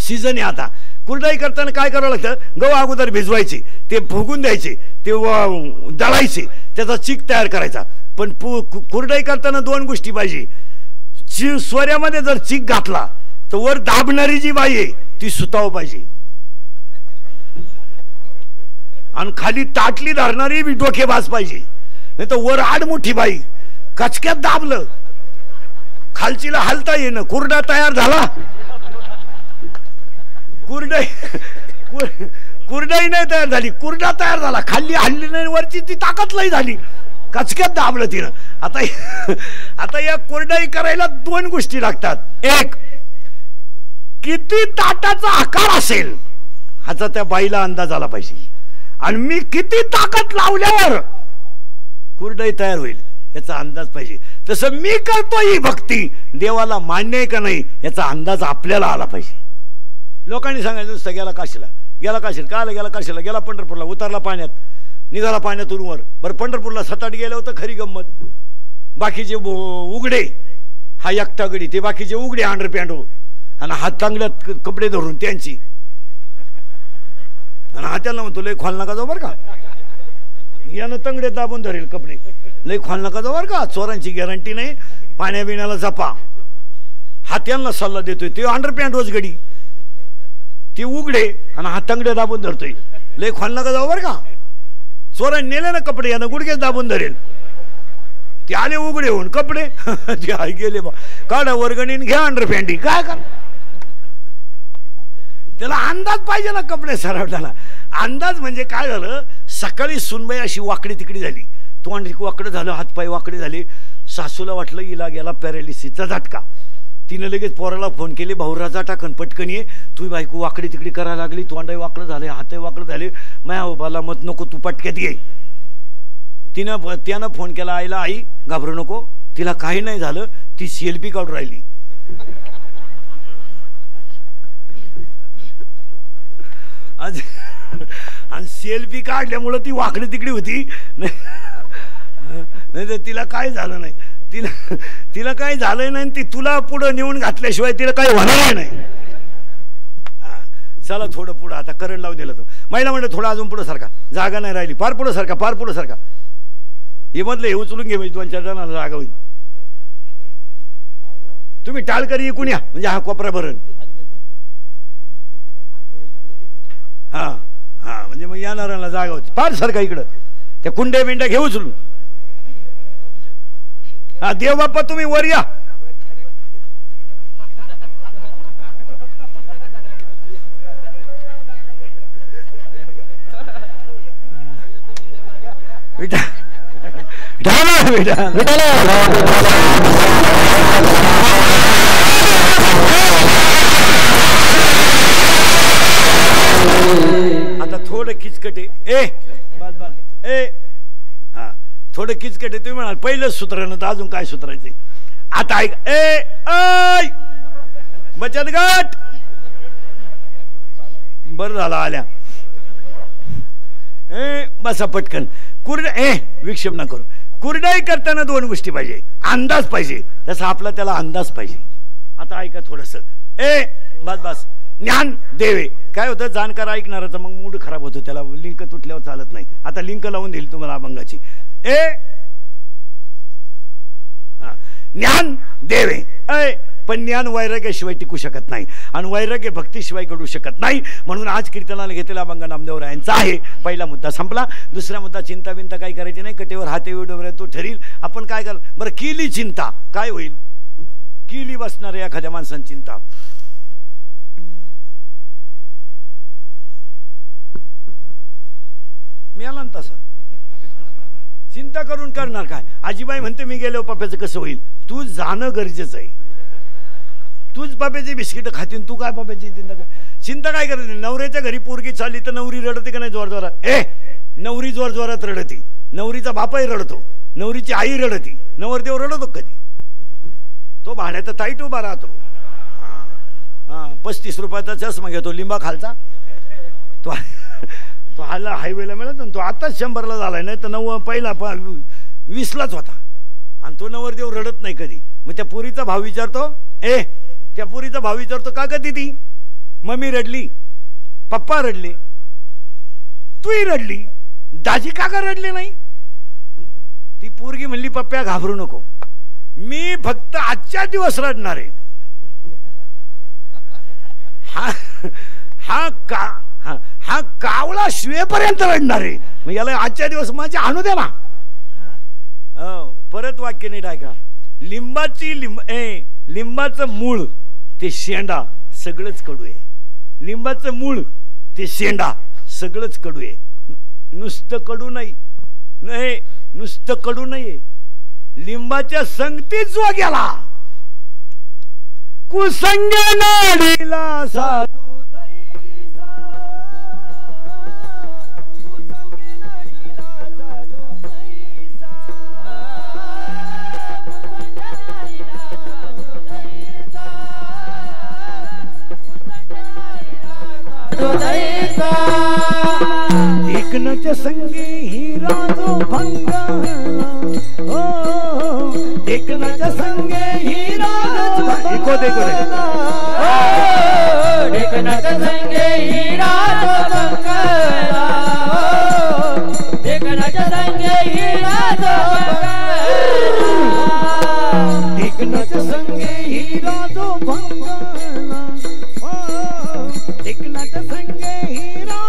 सीझन आहे आता. कुरडाई करताना काय करावं लागतं? गहू अगोदर भिजवायचे ते फुगून द्यायचे ते व- दळायचे त्याचा चीक तयार करायचा. पण पु कु- करताना दोन गोष्टी पाहिजे. ची स्वऱ्यामध्ये जर चीक घातला तर वर दाबणारी जी बाई आहे ती सुताव पाहिजे. आणि खाली ताटली धरणारी बी डोकेबाज पाहिजे. नाही तर वर आडमुठी बाई कचक्यात दाबलं. खालचीला हलता येणं. कुरडा तयार झाला. कुरडई कुर- कुरडई नाही तयार झाली. कुरडा तयार झाला. खाल्ली हल्ली नाही वरची ती ताकद लई झाली. कचक्यात दाबलं तिनं. आता आता या कुरडई करायला दोन गोष्टी लागतात. एक किती ताटाचा आकार असेल ह्याचा त्या बाईला अंदाज आला पाहिजे. आणि मी किती ताकद लावल्यावर कुरडई तयार होईल याचा अंदाज पाहिजे. तसं मी करतो ही भक्ती. देवाला मान्य आहे का नाही याचा अंदाज आपल्याला आला पाहिजे. लोकांनी सांगायचं नुसतं गेला काशीला गेला काशीला काय गेला काशीला? गेला पंढरपूरला उतरला पाण्यात निघाला पाण्यातून वर. बरं पंढरपूरला सताट गेलं होतं खरी गंमत. बाकीचे बो- उघडे हा एकटा गडी ते बाकीचे उघडे अंडर पॅन्टो आणि हात चांगल्यात कपडे धरून त्यांची. आणि हात्याला म्हणतो लय खोल नका जाऊ बरं का. यानं तंगडे दाबून धरेल कपडे. लय खोल नका जाऊ बरं का चोरांची गॅरंटी नाही पाण्या बिण्याला जपा. हात्यांना सल्ला देतोय ते अंडर पॅन्ट गडी. ती उघडे आणि हातांगडे दाबून धरतोय. लय खोल नका जाऊ बरं का? चोरांनी नेले ना कपडे यानं गुडघेच दाबून धरेल. ते आले उघडे होऊन कपडे. [laughs] ते आई गेले बा. काढा वर्गणीन घ्या अंडर पॅन्टी काय कर? त्याला अंदाज पाहिजे ना कपडे सरावताना. अंदाज म्हणजे काय झालं? सकाळी सुनबाई अशी वाकडी तिकडी झाली. तोंड वाकडं झालं हातपाय वाकडे झाले. सासूला वाटलं इला गेला पॅरालिसिसचा झटका. तिने लगेच पोराला फोन केले भाऊराजा टाकन पटकन ये. तू बायको वाकडी तिकडी करायला लागली तोंडही वाकडं झाले हातही वाकडं झाले. माया बाला मत नको तू पटक्यात ये. तिनं त्यानं फोन केला आईला आई घाबरू नको. तिला काही नाही झालं ती सेल्फी काढून राहिली. आज आणि सेल्फी काढल्यामुळं ती वाकडी तिकडी होती. नाही तर तिला काय झालं नाही. तिला तिला काही झालं नाही आणि ती तुला पुढं नेऊन घातल्याशिवाय तिला काही होणार नाही. चला थोडं पुढं आता करंट लावून दिलं तो. महिला म्हणलं थोडं अजून पुढं सारखा जागा नाही राहिली. फार पुढं सारखा फार पुढं सारखा हे मधलं हे उचलून घे म्हणजे दोन चार जणांना जागा होईल. तुम्ही टाळकरी इकून या म्हणजे हा कोपरा भरण. हा हा म्हणजे मग येणाऱ्यांना जागा होती. फार सारखा इकडं. त्या कुंड्या बिंड्या घेऊ उचलून. हा देव बाप्पा तुम्ही वर या. आता थोडं खिचकटे ए बस बस ए थोडं किचकट तुम्ही म्हणाल पहिलंच सूत्र तर अजून काय सुधारायचंय? आता ऐक ए आय बचत गट! बरं झालं आल्या. ए बसा पटकन. कुरड ए विक्षेप ना करू. कुरडाई करताना दोन गोष्टी पाहिजे. अंदाज पाहिजे. तसा आपला त्याला अंदाज पाहिजे. आता ऐका थोडस. ए बस बस. ज्ञान देवे. काय होतं जाणकार ऐकणाराचा मग मूड खराब होतो. त्याला लिंक तुटल्यावर चालत नाही. आता लिंक लावून देईल तुम्हाला अभंगाची. ए. हा. ज्ञान देवे. ऐ पण ज्ञान वैराग्याशिवाय टिकू शकत नाही. आणि वैराग्य भक्तीशिवाय घडू शकत नाही. म्हणून आज कीर्तनाला घेतलेला अभंग नामदेव रायांचा आहे. पहिला मुद्दा संपला. दुसरा मुद्दा चिंता बिंता काही करायची नाही. कटेवर हाते डोबरे तो ठरील. आपण काय कर? बरं केली चिंता. काय होईल? किली बसणार एखाद्या माणसांची चिंता. मिळाला ना तसं? चिंता करून करणार काय? आजीबाई म्हणते मी गेलो पप्याचं कसं होईल? तू जाणं गरजेचं आहे. तूच पप्याची बिस्किटं खातीन तू काय पप्याची चिंता काय चिंता काय करायची नवऱ्याच्या घरी पोरगी चालली तर नवरी रडते का नाही जोर जोरात ए नवरी जोर जोरात रडती. नवरीचा बापाही रडतो. नवरीची आई रडती. नवरदेव रडतो कधी? तो भाड्याचा ताईट उभा राहतो. हां. हां पस्तीस रुपयाचा चष्मा घेतो लिंबा खालचा तो तो हाला हायवेला मिळत ना तो आताच शंभरला झालाय नाही तर नव्व पहिला प वीसलाच होता. आणि तो नवरदेव रडत नाही कधी. मग त्या पुरीचा भाव विचारतो ए त्या पुरीचा भाव विचारतो का कधी ती मम्मी रडली पप्पा रडले तूही रडली दाजी का का रडले नाही? ती पोरगी म्हणली पप्प्या घाबरू नको. मी फक्त आजच्या दिवस रडणार आहे. हा हा का हा हा कावळा शिवेपर्यंत रडणार. आहे मग याला आजच्या दिवस माझे आणू द्या ना परत वाक्य नीट ऐका. लिंबाची लिंब ए लिंबाचं मूळ ते शेंडा सगळंच कडू आहे. लिंबाचं मूळ ते शेंडा सगळंच कडू आहे. नुसतं कडू नाही. नाही नुसतं कडू नाही लिंबाच्या संगतीच जो गेला कुसंग नाडीला साधू देखण्याच्या संगे हिरा जो भंगाला हो देखण्याच्या संगे हिरा जो देखो देखो देखण्याच्या संगे हिरा जो हो देखण्याच्या संगे हिरा जो भंगाला हो संग नाणीला साधू जैसा कुसंग नाणीला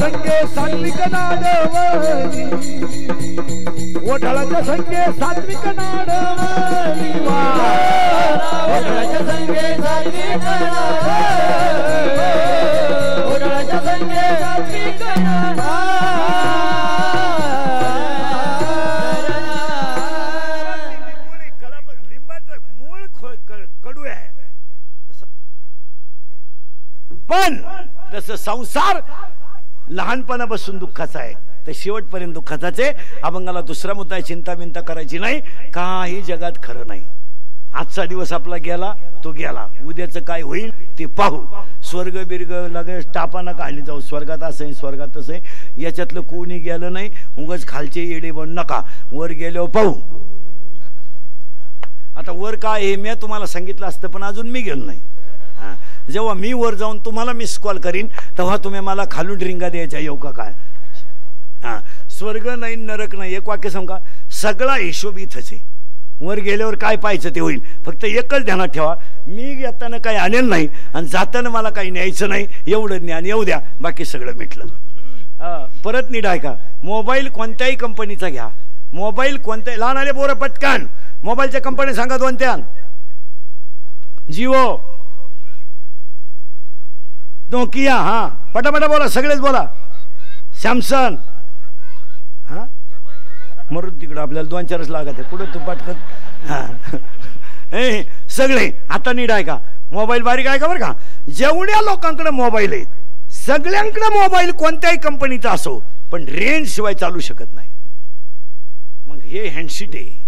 संगे सात्विक नाडवली ओढळाच्या संगे सात्विक नाडवली वा लिंबाचं मूळ ख- क- तसं पण तसं संसार लहानपणापासून दुःखाचा आहे. तर शेवटपर्यंत दुःखाचाच आहे. अभंगाला दुसरा मुद्दा आहे चिंता बिंता करायची नाही. काही जगात खरं नाही. आजचा दिवस आपला गेला तो गेला. उद्याचं काय होईल ते पाहू. स्वर्ग बिर्ग लगेच टापाना आणि जाऊ. स्वर्गात असं आहे स्वर्गात तसं आहे. याच्यातलं कोणी गेलं नाही उगाच खालचे येडे बन नका. वर गेल्यावर पाहू. आता वर काय हे मी तुम्हाला सांगितलं असतं पण अजून मी गेलो नाही. हां. जेव्हा मी वर जाऊन तुम्हाला मिस कॉल करीन तेव्हा तुम्ही मला खालून रिंगा द्यायच्या येऊ का काय? हां. स्वर्ग नाही नरक नाही. एक वाक्य सांगा. सगळा हिशोब इथंच आहे. वर गेल्यावर काय पाहायचं ते होईल. फक्त एकच ध्यानात ठेवा. मी येताना काही आणेल नाही आणि जाताना मला काही न्यायचं नाही एवढं ज्ञान येऊ द्या. बाकी सगळं मिटलं. परत नीट का मोबाईल कोणत्याही कंपनीचा घ्या. मोबाईल कोणत्या लहान आले बोरं पटकन. मोबाईलच्या कंपनी सांगा दोन त्या जिओ. नोकिया हा. पटापटा बोला सगळेच बोला. सॅमसंग. मरून तिकडं आपल्याला दोन चारच लागत आहे कुठं तू पाटकन? हा. ए सगळे आता नीट आहे का मोबाईल बारीक आहे का बरं का? जेवढ्या लोकांकडे मोबाईल आहेत सगळ्यांकडे मोबाईल कोणत्याही कंपनीचा असो पण रेंज शिवाय चालू शकत नाही. मग हे हँडशीट आहे.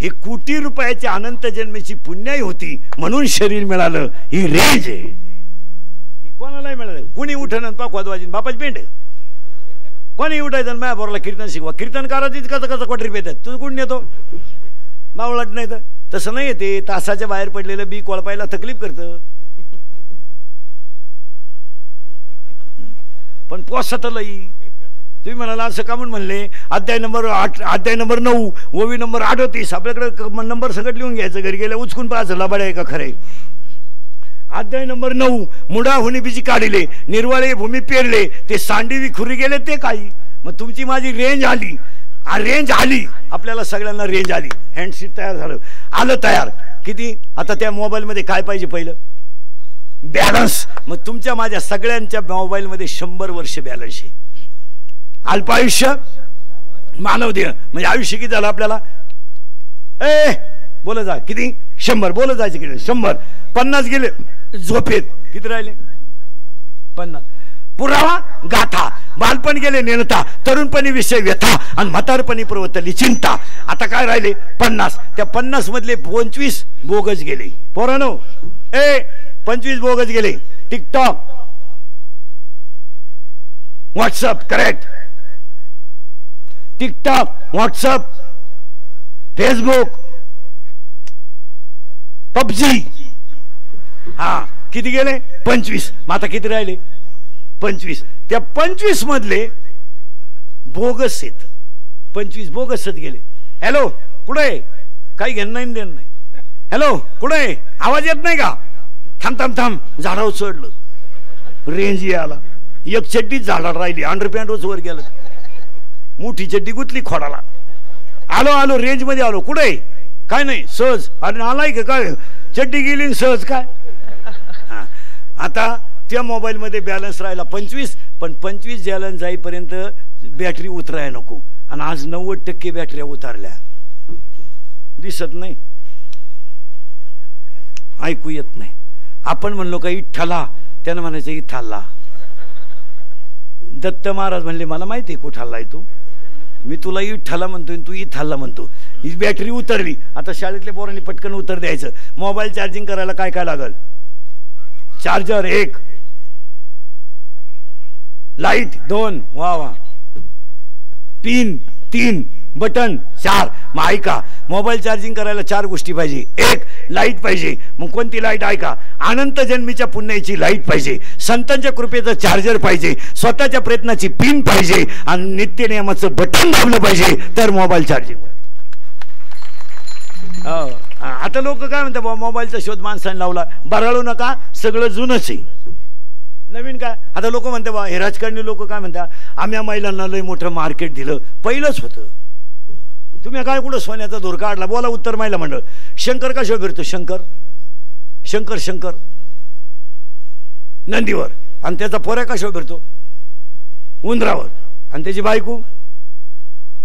ही कोटी रुपयाची अनंत जन्मेची पुण्याई होती म्हणून शरीर मिळालं. ही रेंज आहे. ही कोणालाही मिळालं. कुणी उठन पा वाजवाजीन बापाची पेंट कोणी उठायचं आणि माझ्या कीर्तन शिकवा? कीर्तनकाराचीच कसं कसं कोटरी पेतात तू तुझं कोण नेतो? मावळत नाही तर? तसं नाही येते. तासाच्या बाहेर पडलेलं बी कोळपायला तकलीफ करतं. पण पोसत लई. तुम्ही म्हणाला असं का म्हणून म्हणले? अध्याय नंबर आठ अध्याय नंबर नऊ ओवी नंबर अडोतीस आपल्याकडे नंबर सगळं लिहून घ्यायचं. घरी गेल्या उचकून पाहायचं. लबाड आहे का खरे अध्याय नंबर नऊ. मुडा होणी बीजी काढले निर्वाळे भूमी पेरले ते सांडी खुरी गेले ते काही. मग तुमची माझी रेंज आली. आ रेंज आली. आपल्याला सगळ्यांना रेंज आली. हँडसेट तयार झालं. आलं तयार. किती? आता त्या मोबाईलमध्ये काय पाहिजे पहिलं? बॅलन्स मग तुमच्या माझ्या सगळ्यांच्या मोबाईलमध्ये शंभर वर्ष बॅलन्स आहे. अल्पायुष्य मानव देह. म्हणजे आयुष्य किती झालं आपल्याला? ए! बोला जा. किती? शंभर. बोला जायचे किती शंभर. पन्नास गेले. झोपेत. किती राहिले? पन्नास. पुरावा गाथा. बालपण गेले नेनता तरुणपणी विषय व्यथा. आणि म्हातारपणी प्रवतली चिंता. आता काय राहिले? पन्नास. त्या पन्नास मधले पंचवीस बोगस गेले. पोरानो ए पंचवीस बोगस गेले. TikTok. WhatsApp correct. TikTok WhatsApp. Facebook. PUBG. हा किती गेले? पंचवीस. मग आता किती राहिले? पंचवीस. त्या पंचवीस मधले बोगस आहेत. पंचवीस बोगसच गेले. हॅलो कुठे आहे? काही घेणं नाही देणं नाही. हॅलो कुठे आहे? आवाज येत नाही का? थांब थांब थांब. झाडावर चढलं. रेंज आला एक चड्डीच झाडावर राहिली. अंडरपॅन्टच वर गेलं. मोठी चड्डी गुतली खोडाला. आलो आलो रेंजमध्ये आलो. आलो कुठे काय नाही सहज. अरे आलाय का काय? चड्डी गेली सहज काय? हा. आता त्या मोबाईलमध्ये बॅलन्स राहिला पंचवीस पण पंचवीस बॅलन्स जाईपर्यंत बॅटरी उतराय नको. आणि आज नव्वद टक्के बॅटऱ्या उतारल्या. दिसत नाही. ऐकू येत नाही. आपण म्हणलो का इठ्ठला. त्यानं म्हणायचं इथाला दत्त महाराज म्हणले मला माहिती आहे कुठाला तू? मी तुला इठ्ठाला म्हणतोय आणि तू इथाला म्हणतो. ही बॅटरी उतरली. आता शाळेतल्या पोरांनी पटकन उतर द्यायचं. मोबाईल चार्जिंग करायला काय काय लागल? चार्जर एक. लाइट दोन. वा वा. पिन तीन. बटन चार. मग ऐका मोबाईल चार्जिंग करायला चार गोष्टी पाहिजे. एक लाइट पाहिजे. मग कोणती लाइट ऐका अनंत जन्मीच्या पुण्याची लाइट पाहिजे. संतांच्या कृपेचं चार्जर पाहिजे. स्वतःच्या प्रयत्नाची पिन पाहिजे. आणि नित्य नियमाचं बटन दाबलं पाहिजे. तर मोबाईल चार्जिंग हो. आता लोक काय म्हणतात बाबा मोबाईलचा शोध माणसाने लावला. बराळू नका सगळं जुनच आहे. नवीन काय? आता लोक म्हणतात बा हे राजकारणी लोक काय म्हणतात आम्ही महिलांना लय मोठं मार्केट दिलं पहिलंच होतं. तुम्ही काय कुठं सोन्याचा धोर काढला? बोला उत्तर महिला मंडळ. शंकर का शो फिरतो? शंकर? शंकर शंकर. नंदीवर. आणि त्याचा पोऱ्या का शो फिरतो? उंदरावर. आणि त्याची बायको?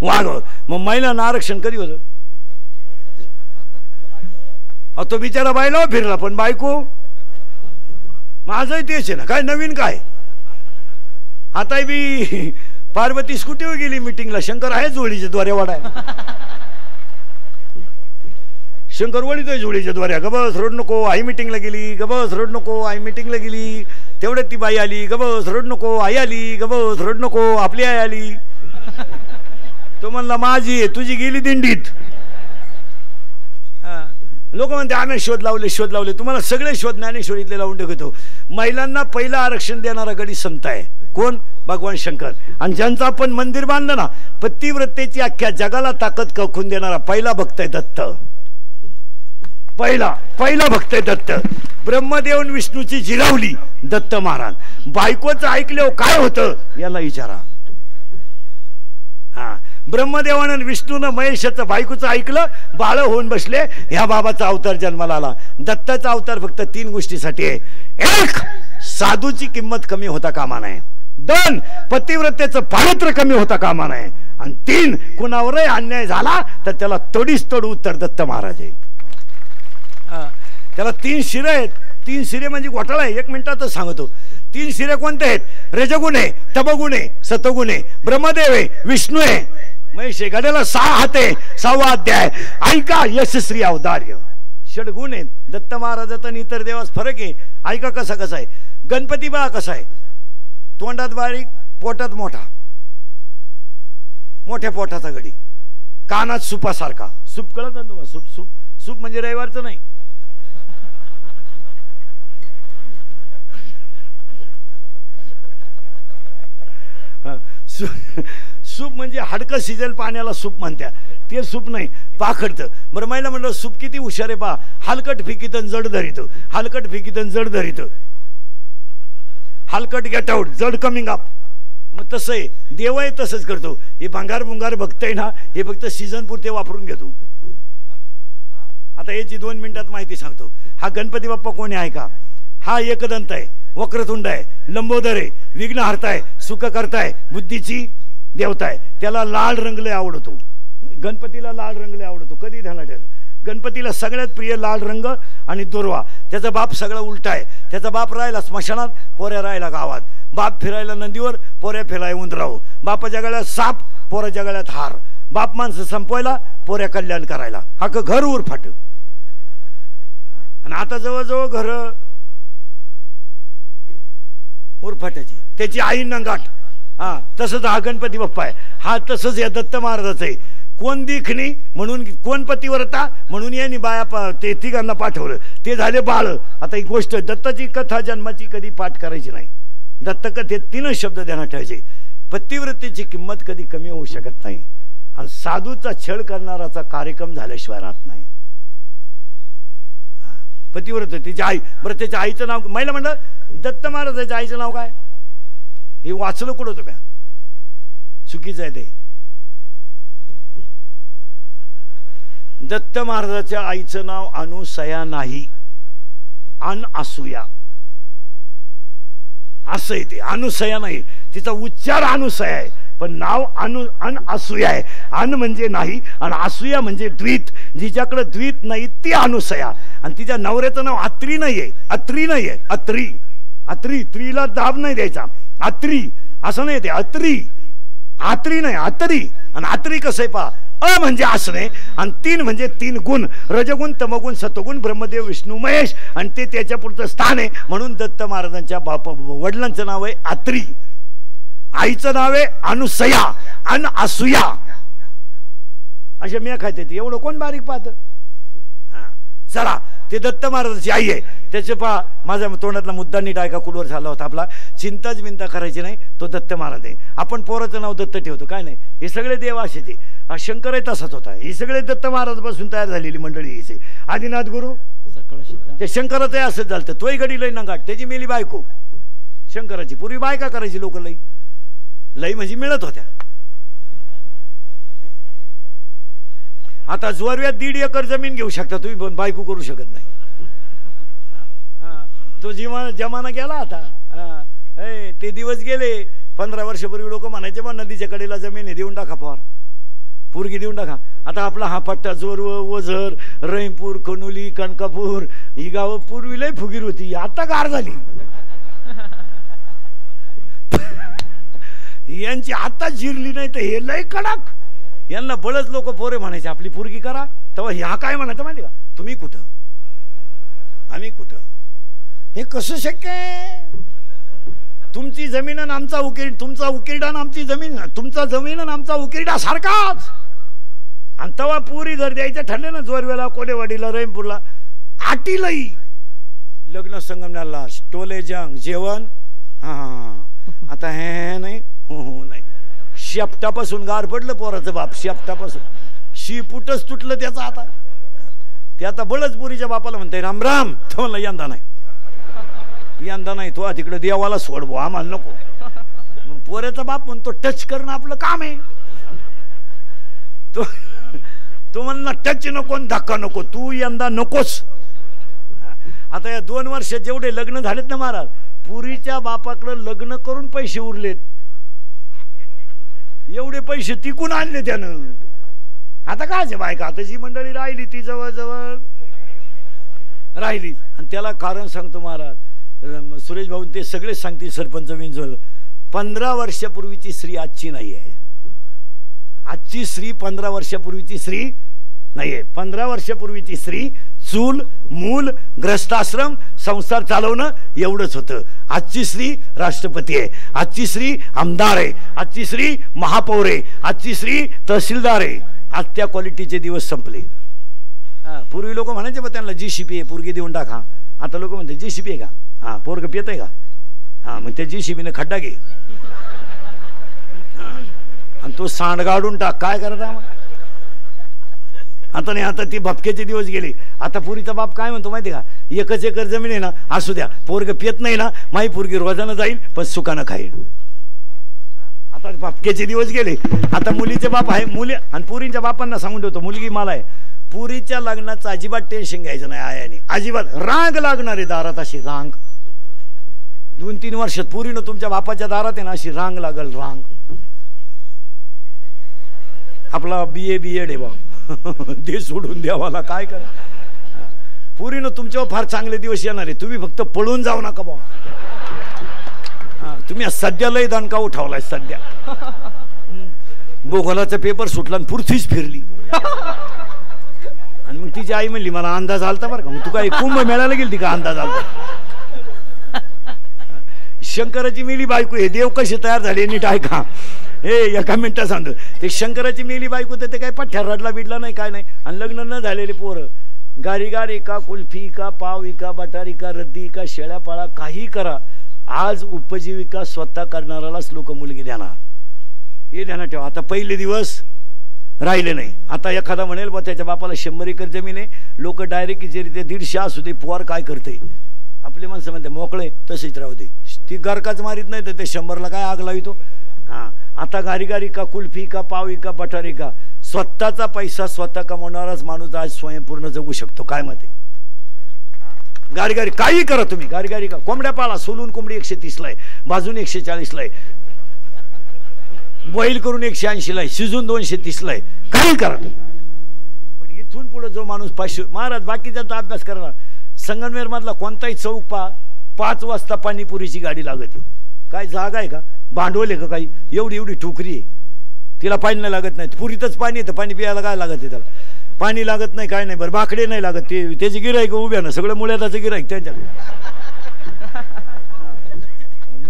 वाघावर. मग महिलांना आरक्षण कधी होतं? अहो, तो बिचारा बायला हो फिरला पण बायको? माझंही तेच आहे ना. काय नवीन काय? आता बी पार्वती स्कूटीवर गेली मिटिंगला. शंकर आहे जोडीच्या द्वारे वाडा शंकर वळीतोय जोडीच्या द्वारे गबस रोड नको आई मिटिंगला गेली. गबस रोड नको आई मिटिंगला गेली. तेवढ्यात ती बाई आली. गबस रोड नको आई आली. गबस रोड नको आपली आई आली. तो म्हणला माझी आहे तुझी गेली दिंडीत. लोक म्हणते आम्ही शोध लावले शोध लावले. तुम्हाला सगळे शोध ज्ञानेश्वरीतले लावून टाकतो महिलांना पहिलं आरक्षण देणारा गडी संत आहे. कोण? भगवान शंकर. आणि ज्यांचं आपण मंदिर बांधलं ना पतिव्रतेची अख्ख्या जगाला ताकद कखून देणारा पहिला भक्त आहे दत्त. पहिला पहिला भक्त आहे दत्त. ब्रह्मदेव विष्णूची जिरावली दत्त महाराज. बायकोचं ऐकल्यावर काय होतं? याला विचारा. हा. ब्रह्मदेवानं विष्णूनं महेशाचं बायकोचं ऐकलं बाळ होऊन बसले ह्या बाबाचा अवतार जन्माला आला. दत्ताचा अवतार फक्त तीन गोष्टीसाठी आहे. एक साधूची किंमत कमी होता कामा नये. दोन पतिव्रतेचं पावित्र्य कमी होता कामा नये. आणि तीन कुणावरही अन्याय झाला तर त्याला तडीस तड उत्तर दत्त महाराज येईल हा. त्याला तीन शिरे आहेत. तीन शिरे म्हणजे घोटाळा आहे. एक मिनिटातच सांगतो. तीन शिरे कोणते आहेत? रजगुण आहे तमगुण आहे सतगुण. आहे ब्रह्मदेव आहे विष्णू आहे. महेश आहे सहा हाते सहावा अध्याय. ऐका यशस्वी अवधार्य षडगुण आहेत दत्त महाराजात आणि इतर देवास फरक आहे. ऐका कसा कसा आहे. गणपती बा कसा आहे? तोंडात बारीक पोटात मोठा. मोठ्या पोटाचा गडी. कानात सुपासारखा. सूप कळत ना तुम्हाला? सूप सूप सूप म्हणजे रविवारचं नाही. [laughs] हा, सूप म्हणजे हाडकं शिजेल पाण्याला सूप म्हणत्या. ते सूप नाही पाखडतं. बरं महिला म्हणलं सूप किती हुशार आहे पा हलकट फिकीतन जड धरित. हलकट फिकीतन जड धरितं. हलकट गेट आउट जड कमिंग अप मग तसं आहे. देवही तसंच करतो. हे भंगार भुंगार बघतंय ना हे फक्त सीझन पुरते वापरून घेतो. आता याची दोन मिनिटात माहिती सांगतो. हा गणपती बाप्पा कोणी आहे का हा एकदंत आहे. वक्रतुंड आहे. लंबोदर आहे. विघ्न हरताय सुख करताय बुद्धीची देवता आहे त्याला लाल रंग लय आवडतो. गणपतीला लाल रंग लय आवडतो. कधी ध्यानात ठेव गणपतीला सगळ्यात प्रिय लाल रंग आणि दुर्वा. त्याचा बाप सगळं उलटा आहे त्याचा बाप राहिला स्मशानात पोऱ्या राहिला गावात. बाप फिरायला नंदीवर पोऱ्या फिरायला उंदराव बापाच्या गळ्यात साप पोराच्या गळ्यात हार. बाप माणसं संपवायला पोऱ्या कल्याण करायला. हा घर उर फाट आणि आता जवळजवळ घर उरफाट्याची त्याची आई नंगाट. हा तसंच हा गणपती बाप्पा आहे. हा तसंच या दत्त महाराजाचं आहे. कोण दिखणी म्हणून कोण पतिव्रता म्हणून यांनी बाया पा ते तिघांना पाठवलं. ते झाले बाळ. आता ही गोष्ट दत्ताची कथा जन्माची कधी पाठ करायची नाही. दत्तकथेत तीनच शब्द ध्यानात ठेवायचे. पतिव्रतेची किंमत कधी कमी होऊ शकत नाही. आणि साधूचा छळ करणाराचा कार्यक्रम झाल्याशिवाय राहत नाही. पतिव्रत तिची आई बरं त्याच्या आईचं नाव महिला म्हणलं दत्त महाराजाच्या आईचं नाव काय? हे वाचलं कुठं तुम्ही? चुकीचं आहे ते. दत्त महाराजाच्या आईचं नाव अनुसया नाही. अन असूया. असं आहे ते. अनुसया नाही. तिचा उच्चार अनुसया आहे. पण नाव अनु अन असूया आहे. अन म्हणजे नाही आणि असूया म्हणजे द्वित. जिच्याकडे द्वित नाही ती अनुसया आणि तिच्या नवऱ्याचं नाव अत्री नाही आहे अत्री नाही आहे अत्री. अत्री. त्रीला दाब नाही द्यायचा. अत्री असं नाही ते अत्री आत्री नाही अत्री आणि आत्री कसं आहे पा अ म्हणजे असणे आणि तीन म्हणजे तीन गुण. रजगुण तमगुण सतगुण ब्रह्मदेव विष्णू महेश. आणि ते त्याच्या पुढचं स्थान आहे. म्हणून दत्त महाराजांच्या बाप वडिलांचं नाव आहे आत्री. आईचं नाव आहे अनुसया. अन असूया. अशा मी खायचे एवढं कोण बारीक पाहत? चला. ते दत्त महाराजाची आई आहे. त्याचे पहा माझ्या तोंडातला मुद्दा नीट ऐका कुडवर झाला होता आपला. चिंताच बिंता करायची नाही तो दत्त महाराज आहे. आपण पोराचं नाव दत्त ठेवतो काय नाही? हे सगळे देव असे ते. हा शंकरही तसाच होता. हे सगळे दत्त महाराजपासून तयार झालेली मंडळी हिचे आदिनाथ गुरु ते शंकराचंही असंच झालं तोही गडी लई नंगाट. त्याची मेली बायको. शंकराची. पूर्वी बायका करायची लोक लई. लई म्हणजे मिळत होत्या. आता जोरव्यात दीड एकर जमीन घेऊ शकता तुम्ही पण बायको करू शकत नाही. तो जीवा जमाना गेला आता. ते दिवस गेले पंधरा वर्षापूर्वी लोक म्हणायचे मग नदीच्या कडेला जमीन आहे देऊन टाका फार पूर्गी देऊन टाका. आता आपला हा पट्टा जोरव ओझर रहीमपूर कनोली कनकापूर ही गावं पूर्वी लय फुगीर होती आता गार झाली. [laughs] यांची आता जिरली नाही तर हे लय कडक. यांना बळच लोक पोरे म्हणायचे आपली पोरगी करा. तेव्हा ह्या काय म्हणायचं माहिती का? तुम्ही कुठं? आम्ही कुठं? हे कसं शक्य आहे? तुमची जमीन आणि आमचा उकिरड तुमचा उकिरडा आणि आमची जमीन तुमचा जमीन आणि आमचा उकिरडा सारखाच. आणि तेव्हा पुरी जर द्यायचं ठरले ना जोरवेला कोलेवाडीला रहीमपूरला. आटीलाही. लग्न संगमनाला टोले जंग जेवण. हा आता हे नाही. हो हो नाही. शेपटापासून गार पडलं पोराचं बाप शेपटापासून. शिपुटच तुटलं त्याचं आता. ते आता बळच पुरीच्या बापाला म्हणते राम राम. तो म्हणलं यंदा नाही. यंदा नाही तो तिकडे देवाला सोडवो आम्हाला नको. मग पोऱ्याचा बाप म्हणतो टच करणं आपलं काम आहे. तो तो म्हणला टच नको आणि धक्का नको तू यंदा नकोस. आता या दोन वर्ष जेवढे लग्न झालेत ना महाराज पुरीच्या बापाकडं लग्न करून पैसे उरलेत. एवढे पैसे तिकून आणले त्यानं. आता काय बायका? आता जी मंडळी राहिली ती जवळजवळ राहिली. आणि त्याला कारण सांगतो महाराज सुरेश भाऊ ते सगळेच सांगतील सरपंच विंच पंधरा वर्षापूर्वीची स्त्री आजची नाही आहे आजची स्त्री पंधरा वर्षापूर्वीची स्त्री नाही आहे पंधरा वर्षापूर्वीची स्त्री चूल मूल ग्रस्ताश्रम संसार चालवणं एवढंच होतं. आजची स्त्री राष्ट्रपती आहे. आजची स्त्री आमदार आहे. आजची स्त्री महापौर आहे. आजची स्त्री तहसीलदार आहे. आज त्या क्वालिटीचे दिवस संपले. पूर्वी लोक म्हणायचे मग त्यांना जी शिपी आहे पोरगी देऊन टाका. आता लोक म्हणते जी शिपी आहे का? हा पोरग पियत आहे का? हा मग त्या जी सी खड्डा घे. आणि तो सांड गाडून टाक. काय करत आता नाही आता ती भपक्याचे दिवस गेले. आता पुरीचा बाप काय म्हणतो माहिती का? एकच एकर जमीन आहे ना असू द्या. पोरग पियत नाही ना माही पोरगी रोजानं जाईल पण सुखानं खाईल. आता बापकेचे दिवस गेले. आता मुलीचे बाप आहे मुली आणि पुरींच्या बापांना सांगून ठेवतो मुलगी मला आहे. पुरीच्या लग्नाचं अजिबात टेन्शन घ्यायचं नाही आयाने. अजिबात. रांग लागणार आहे दारात अशी रांग. दोन तीन वर्षात पुरीनं तुमच्या बापाच्या दारात आहे ना अशी रांग लागल रांग. आपला बी ए बी एड आहे बाबा [laughs] ते सोडून द्यावाला काय करा? पुरीनं तुमच्यावर फार चांगले दिवस येणार आहे. तुम्ही फक्त पळून जाऊ नका बा तुम्ही आज सध्या लय दणका उठावलाय सध्या. भूगोलाचा पेपर सुटला आणि पुरथीच फिरली. आणि मग तिची आई म्हणली मला अंदाज आलता बरं का. मग तू काय कुंभ मेळायला गेली का? अंदाज आलता. शंकराची मेली बायको हे देव कशी तयार झाले नीट ऐका. हे एका मिनटात सांगतो. ते शंकराची मेली बायको तर ते काय पठ्ठ्या रडला बिडला नाही काय नाही. आणि लग्न न झालेले पोरं. गारी गारी का कुल्फी का पाव इका बटारी का रद्दी का शेळ्या पाळा काही करा. आज उपजीविका स्वतः करणाऱ्यालाच लोक मुलगी देणार. हे ध्यानात ठेवा. आता पहिले दिवस राहिले नाही. आता एखादा म्हणेल बा त्याच्या बापाला शंभर एकर जमीन आहे. लोक डायरेक्ट जे ते दीडशे असू दे पोर काय करते आपली माणसं म्हणते मोकळे तसेच राहू दे. ती गरकाच मारीत नाही तर ते शंभरला काय आग लावितो? हां. आता गारी गारी का कुल्फी का पावी का बटारी का? स्वतःचा पैसा स्वतः कमवणाराच माणूस आज स्वयंपूर्ण जगू शकतो. काय मते? गाडी काही करा तुम्ही. गाडी का? कोंबड्या पाळा सोलून कोंबडी एकशे तीसला आहे. बाजून एकशे चाळीसला आहे. बॉईल करून एकशे ऐंशीला आहे. शिजून दोनशे तीसला आहे. काही करा तुम्ही. पण इथून पुढे जो माणूस पाचशे महाराज बाकीचा तर अभ्यास करणार संगमनेर मधला कोणताही चौक पहा. पाच वाजता पाणीपुरीची गाडी लागते. काय जागा आहे का? भांडवल आहे का काही? एवढी एवढी ठोकरी आहे. तिला पाणी नाही लागत नाही. पुरीतच पाणी येतं. पाणी पियाला काय लागत आहे त्याला? पाणी लागत नाही काय नाही. बरं भाकडे नाही लागत. ते त्याचे गिराईक उभ्या ना. सगळं मुळ्याचं गिराईक त्यांच्याकडे.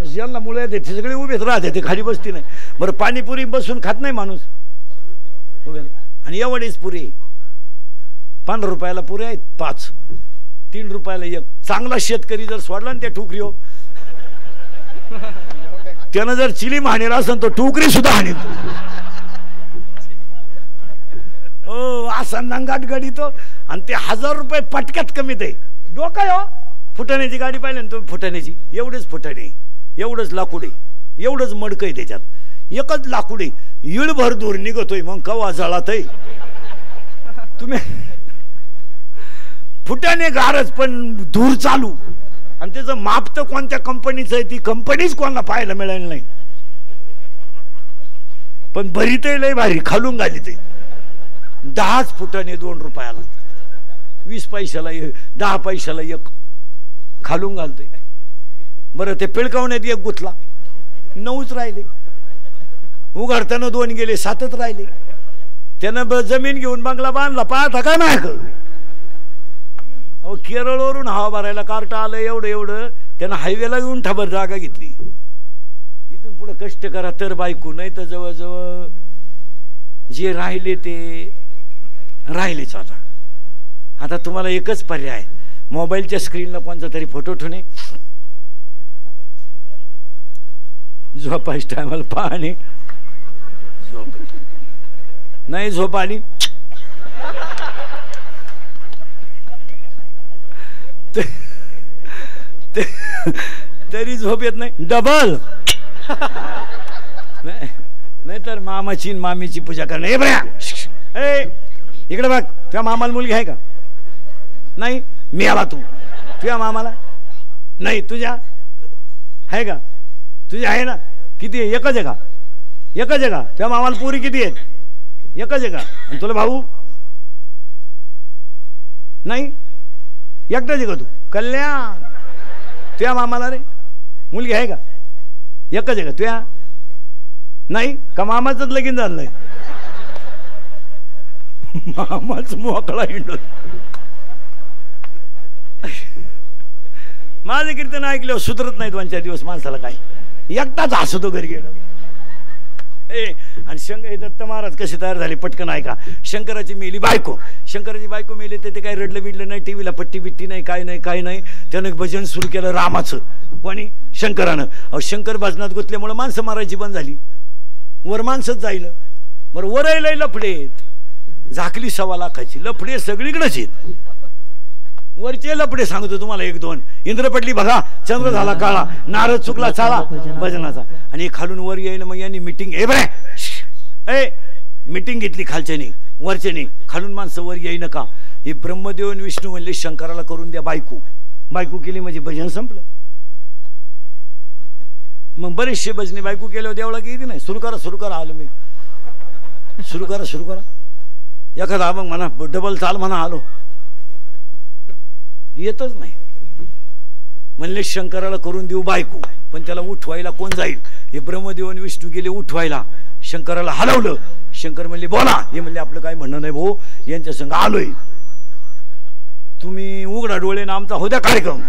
ज्यांना मुळे ते सगळे उभेच राहते. ते खाली बसती नाही. बरं पाणीपुरी बसून खात नाही माणूस. उभ्या आणि एवढीच पुरी. पंधरा रुपयाला पुरे आहेत पाच. तीन रुपयाला एक. चांगला शेतकरी जर सोडला ना त्या ठुकरी हो त्यानं जर चिली हाणेल असेल तर टुकरी सुद्धा हाणेल. ओ असा नंगाट गाडी तो. आणि ते हजार रुपये पटक्यात कमीत आहे डोका हो. फुटाण्याची गाडी पाहिली ना तुम्ही फुटाण्याची. एवढेच फुटाणे एवढंच लाकूड आहे एवढंच मडकं आहे त्याच्यात. एकच लाकूड. आहे इळभर दूर निघतोय मग कवा जळात तुम्ही फुटाने गारच पण दूर चालू. आणि त्याचं माप तर कोणत्या कंपनीचं आहे ती कंपनीच कोणाला पाहायला मिळाली नाही. पण भरीत लय भारी खालून घाली ते. दहाच फुटाने दोन रुपयाला. वीस पैशाला एक दहा पैशाला एक. खालून घालते बरं ते पिळकावण्यात एक गुतला. नऊच राहिले. उघडताना दोन गेले सातच राहिले. त्यानं ब- जमीन घेऊन बंगला बांधला. पाहता का नाही? अहो केरळवरून हवा भरायला कार्ट आलं एवढं एवढं. त्यानं हायवेला येऊन ठबर जागा घेतली. इथून पुढे कष्ट करा तर बायको नाही तर जवळजवळ जे राहिले ते राहिलेच आता. आता तुम्हाला एकच पर्याय. मोबाईलच्या स्क्रीनला कोणता तरी फोटो ठेवणे. झोपायच्या टायमाला पाहणे झोप नाही झोप आली ते- ते- तरी झोप येत नाही. डबल! नाही नाहीतर मामाची मामीची पूजा करणं. ए बऱ्या ए इकडे बघ. तुझ्या मामाला मुलगी आहे का? नाही? मी आला तू. तुझ्या मामाला? नाही तुझ्या? आहे का? तुझ्या आहे ना? किती आहे? एकच आहे का? एकच आहे का? त्या मामाला पुरी किती आहेत? एकच आहे का? आणि तुला भाऊ? नाही? एकटाच आहे का तू. कल्याण. तुया मामाला रे? मुलगी आहे का? एकच आहे का नाही का मामाचंच लगीन झालंय? [laughs] मामाच मोकळा हिंडत माझं कीर्तन ऐकल्यावर सुधरत नाही दोन चार दिवस माणसाला काय. एकटाच हसतो घरी गेलो ए आणि शंकर हे दत्त महाराज कसे तयार झाले? पटकन ऐका. शंकराची मेली बायको. शंकराची बायको मेली तर ते काही रडलं बिडलं नाही टीव्हीला पट्टी बिट्टी नाही काय नाही काय नाही. त्यानं भजन सुरू केलं रामाचं. कोणी? शंकरानं. अहो शंकर भजनात गुंतल्यामुळं माणसं मारायची बंद झाली. वर माणसंच जाईल बरं वरही लय लफडेत झाकली सव्वा लाखाची. लफडे सगळीकडेच आहेत. वरचे लपडे सांगतो तुम्हाला एक दोन. इंद्रपटली बघा. चंद्र झाला काळा. नारद चुकला चाला. भजनाचा. आणि खालून वर येईल मग यांनी मिटिंग ए बरे. ए मिटिंग घेतली खालच्यानी. वरच्यानी. खालून माणसं वर येई नका. हे ब्रह्मदेव आणि विष्णू म्हणले शंकराला करून द्या बायकू. बायकू केली म्हणजे भजन संपलं. मग बरेचसे भजने बायको केल्यावर देवळा की नाही? सुरू करा सुरू करा आलो मी. सुरू करा सुरू करा. एखादा मग म्हणा डबल चाल म्हणा आलो. येतच नाही. म्हणले शंकराला करून देऊ बायको पण त्याला उठवायला कोण जाईल? हे ब्रह्मदेव आणि विष्णू गेले उठवायला. शंकराला हलवलं. शंकर म्हणले बोला. हे म्हणले आपलं काय म्हणणं नाही भाऊ यांच्या संग आलोय. तुम्ही उघडा डोळे ना आमचा होत्या कार्यक्रम.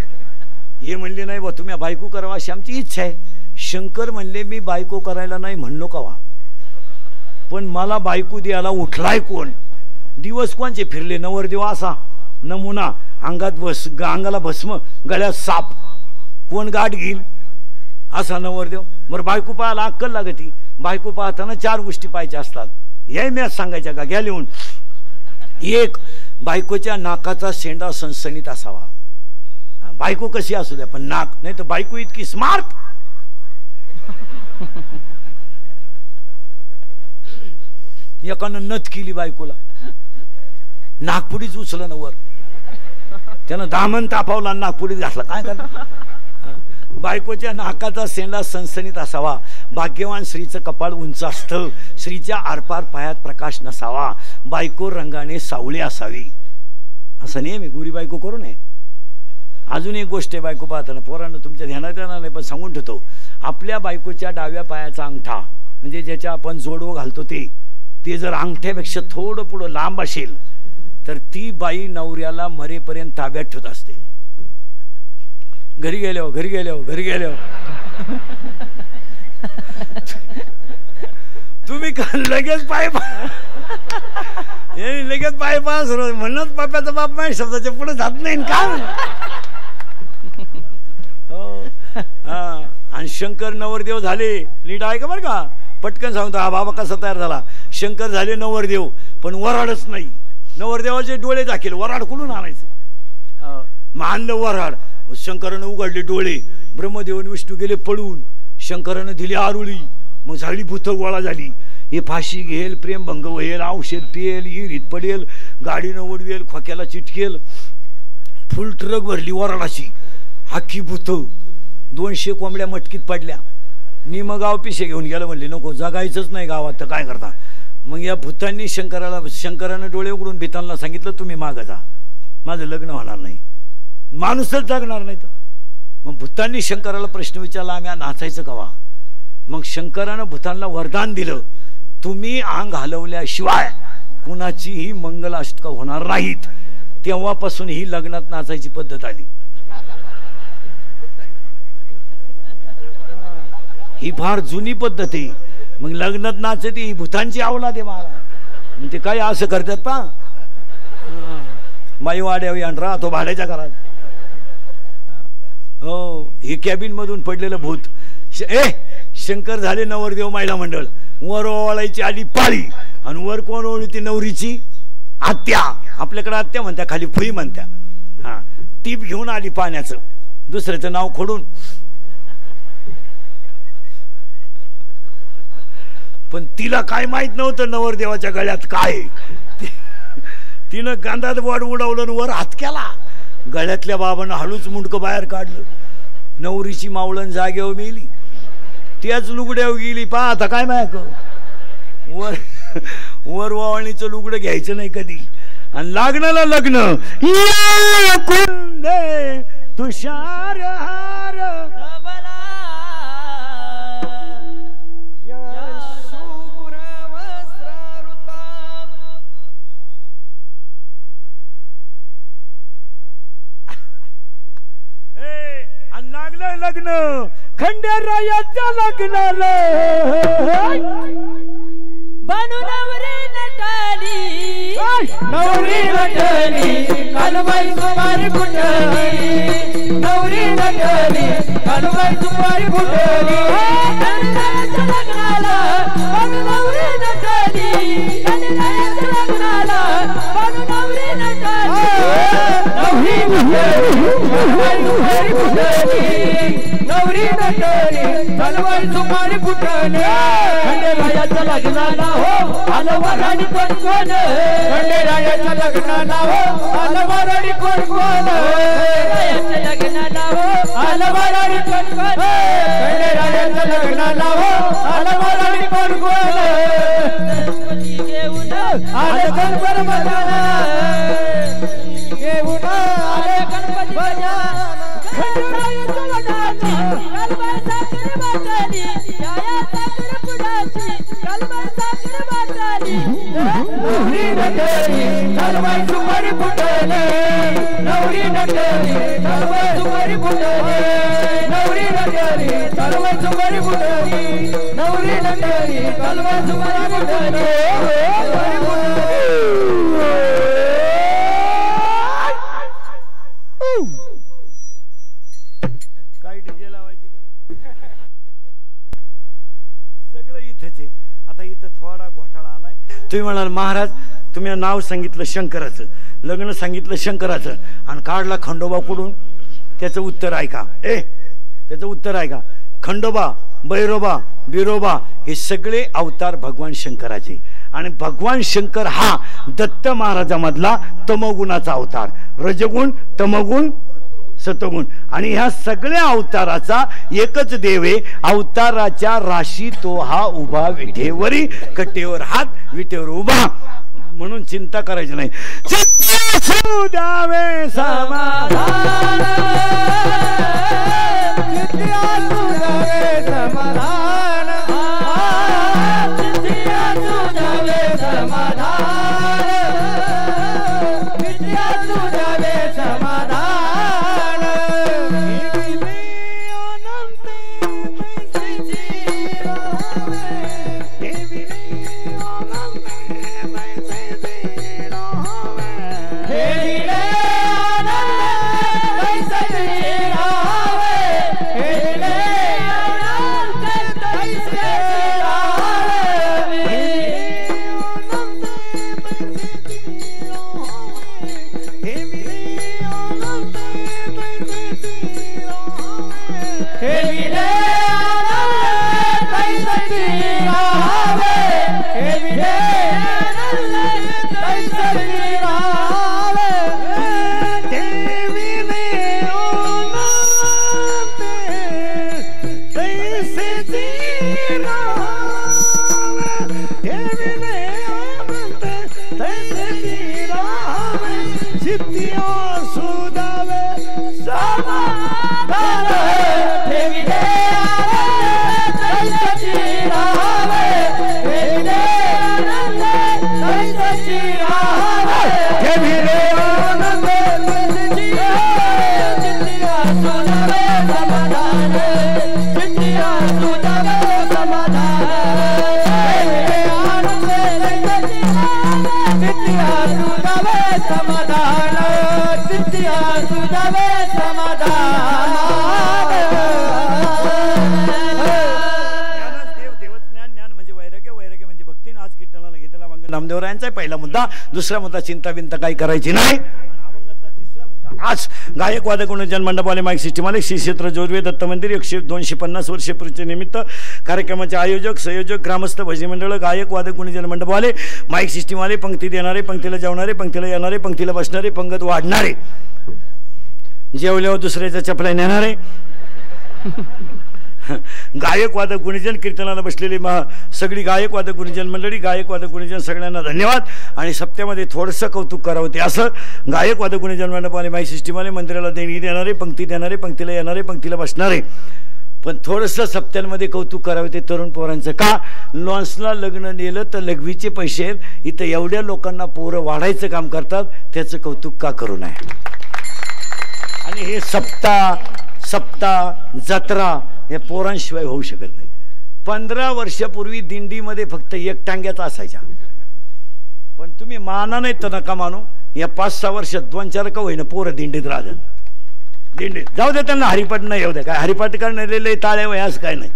हे म्हणले नाही बा तुम्ही बायको करावा अशी आमची इच्छा आहे. शंकर म्हणले मी बायको करायला नाही म्हणलो का वा पण मला बायको द्यायला उठलाय कोण? दिवस कोणचे फिरले? नवरदेव असा. नमुना अंगात बस अंगाला भस्म गळ्यात साप. कोण गाठ घेईल? असा नवरदेव. बरं बायको पाहायला अक्कल लागती. बायको पाहताना चार गोष्टी पाहायच्या असतात. हे मॅच सांगायच्या का? घ्या लिहून. एक बायकोच्या नाकाचा शेंडा सणसणीत असावा. बायको कशी असू द्या पण नाक. नाही तर बायको इतकी स्मार्ट. एकानं नथ केली बायकोला. नागपुडीच उचलं नवर त्यानं दामन तापावला नागपुरीत घातलं. घातला काय करणार? बायकोच्या नाकाचा सेंडा सनसनीत असावा. भाग्यवान स्त्रीचं कपाळ उंच असतं. स्त्रीच्या आरपार पायात प्रकाश नसावा. बायको रंगाने सावळी असावी. असं नाही मी गुरी बायको करू नये. अजून एक गोष्ट आहे बायको पाहताना. पोरांना तुमच्या ध्यानात येणार नाही पण सांगून ठेवतो. आपल्या बायकोच्या डाव्या पायाचा अंगठा म्हणजे ज्याच्या आपण जोडवं घालतो ते ते जर अंगठ्यापेक्षा थोडं पुढं लांब असेल तर ती बाई नवऱ्याला मरेपर्यंत ताब्यात ठेवत असते. घरी गेल्यावर घरी गेल्यावर घरी गेल्यावर. तुम्ही का लगेच पाय हे लगेच पाय पास म्हणत बाप्याचा बाप नाही शब्दाच्या पुढे जात नाही का? हो. आणि शंकर नवरदेव झाले. नीट आहे का बरं का? पटकन सांगतो हा बाबा कसा तयार झाला. शंकर झाले नवरदेव पण वराडच नाही. नवरदेवाचे डोळे दाखल वराड कुठून आणायचं? मानलं वराड शंकरानं उघडले डोळे ब्रह्मदेवन विष्णू गेले पळून शंकरानं दिली आरुळी मग झाली भूत गोळा झाली. हे फाशी घेईल प्रेमभंग होईल औषध पियेल इरीत पडेल गाडीनं उडवेल खोक्याला चिटकेल. फुल ट्रक भरली वराडाची हाकी भूत. दोनशे कोंबड्या मटकीत पडल्या. निमगाव पिशे घेऊन गेलं म्हणले नको जगायचंच नाही गावात तर काय करता? मग या भूतांनी शंकराला शंकरानं डोळे उघडून भितांना सांगितलं तुम्ही मागं जा. माझं लग्न होणार नाही. माणूसच जगणार नाही तर. मग भूतांनी शंकराला प्रश्न विचारला आम्ही नाचायचं कवा मग शंकरानं भूतांना वरदान दिलं तुम्ही अंग हलवल्याशिवाय कुणाचीही मंगलाष्टक होणार नाहीत. तेव्हापासून ही लग्नात नाचायची पद्धत आली. ही फार जुनी पद्धत आहे. मग लग्नात नाचते ही भूतांची आवला दे मला. मग ते काय असं करतात पा माई वाड्यावी आणि राहतो भाड्याच्या घरात. हो हे कॅबिन मधून पडलेलं भूत. श- ए शंकर झाले नवरदेव महिला मंडळ. वर ओवाळायची आली पाळी आणि वर कोण ओळी ती नवरीची? आत्या. आपल्याकडे आत्या म्हणत्या खाली फुई म्हणत्या. हा टीप घेऊन आली पाण्याचं. दुसऱ्याचं नाव खोडून. पण तिला काय माहीत नव्हतं नवरदेवाच्या गळ्यात काय. तिनं गांधात वाड उडवलं आणि वर हात केला. गळ्यातल्या बाबानं हळूच मुंडकं बाहेर काढलं. नवरीची मावळण जागेवर मेली. त्याच लुगड्यावर गेली. पहा आता काय माहिती वर वर वावळणीचं लुगडं घ्यायचं नाही कधी. आणि लग्नाला लग्न. या तुषार हार लग्न. खंडेरायाच्या लग्नाला. बनू नवरी नटाली. नवरी नटली. कालबाई सुमारी कुठली नवरी नटली. कालबाई कलिरायाच्या लग्नाला नवरी नटाली. नवरी नटाली कालबाई सुमारी कुठली खंडेरायाच्या लग्नाला हो आलं वराडी कोण कोण खंडेरायाच्या लग्नाला हो आलं वराडी कोण कोण लग्नाला हो आलं वराडी कोण कोण खंडेरायाच्या लग्नाला हो आलं वराडी कोण कोण आले गणपत बजाना. घेऊन आले गणपत बजाना. खंडेरायाच्या लग्नाची कालबाई साखर वाटाली जाया साखर पुडाची नवरी नटली कालबाई सुमारी फुटले नवरी नटली कालबाई सुमारी फुटले नवरी नटली कालबाई सुमारी फुटली नवरी नटली कालबाई सुमारी फुटले काय डीजे लावायची गरज नाही. सगळं इथंच आहे आता इथं थोडा घोटाळा आलाय तुम्ही म्हणाल महाराज तुम्ही नाव सांगितलं शंकराचं लग्न सांगितलं शंकराचं आणि काढला खंडोबा कुठून? त्याचं उत्तर ऐका. ए त्याचं उत्तर ऐका. खंडोबा भैरोबा बिरोबा हे सगळे अवतार भगवान शंकराचे. आणि भगवान शंकर हा दत्त महाराजामधला तमोगुणाचा अवतार. रजगुण तमगुण सतगुण. आणि ह्या सगळ्या अवताराचा एकच देवे अवताराच्या राशी तो हा उभा विठेवरी कटेवर हात विटेवर उभा. म्हणून चिंता करायची नाही. द्यावे समाधान. दुसरा मुद्दा चिंता बिंता काही करायची नाही. आज गायक गुणजन जन माईक सिस्टीम श्री क्षेत्र जोरवे दत्त मंदिर एकशे दोनशे पन्नास वर्षे पूर्वीचे निमित्त कार्यक्रमाचे आयोजक संयोजक ग्रामस्थ भजी मंडळ गायक गुणजन मंडपाले मंडपवाले माईक सिस्टीमवाले पंक्ती देणारे पंक्तीला जेवणारे पंक्तीला येणारे पंक्तीला बसणारे पंगत वाढणारे. जेवल्यावर दुसऱ्याच्या चपल्या नेणारे. गायकवादक गुणीजन कीर्तनाला बसलेली महा सगळी गायकवादक गुणीजन मंडळी गायकवादक गुणीजन सगळ्यांना धन्यवाद. आणि सप्त्यामध्ये थोडंसं कौतुक करावं ते असं. गायकवादक गुणीजन मंडपाने माई सिस्टीमाने मंदिराला देणी देणारे पंक्ती देणारे पंक्तीला येणारे पंक्तीला बसणारे. पण थोडंसं सप्त्यांमध्ये कौतुक करावे ते तरुण पोरांचं का? लॉन्सला लग्न नेलं तर लघवीचे पैसे आहेत. इथं एवढ्या लोकांना पोरं वाढायचं काम करतात त्याचं कौतुक का करू नये? आणि हे सप्ता सप्ता जत्रा हे पोरांशिवाय होऊ शकत नाही. पंधरा वर्षापूर्वी दिंडीमध्ये फक्त एक टांग्याचा असायच्या पण तुम्ही माना नाही तर नका मानू या पाच सहा वर्षात दोन चार का होईना पोरं दिंडीत राहतात. दिंडीत. जाऊ दे त्यांना हरिपाठ नाही येऊ दे. काय हरिपाठ करणारे ताळ्या वय असं काय नाही.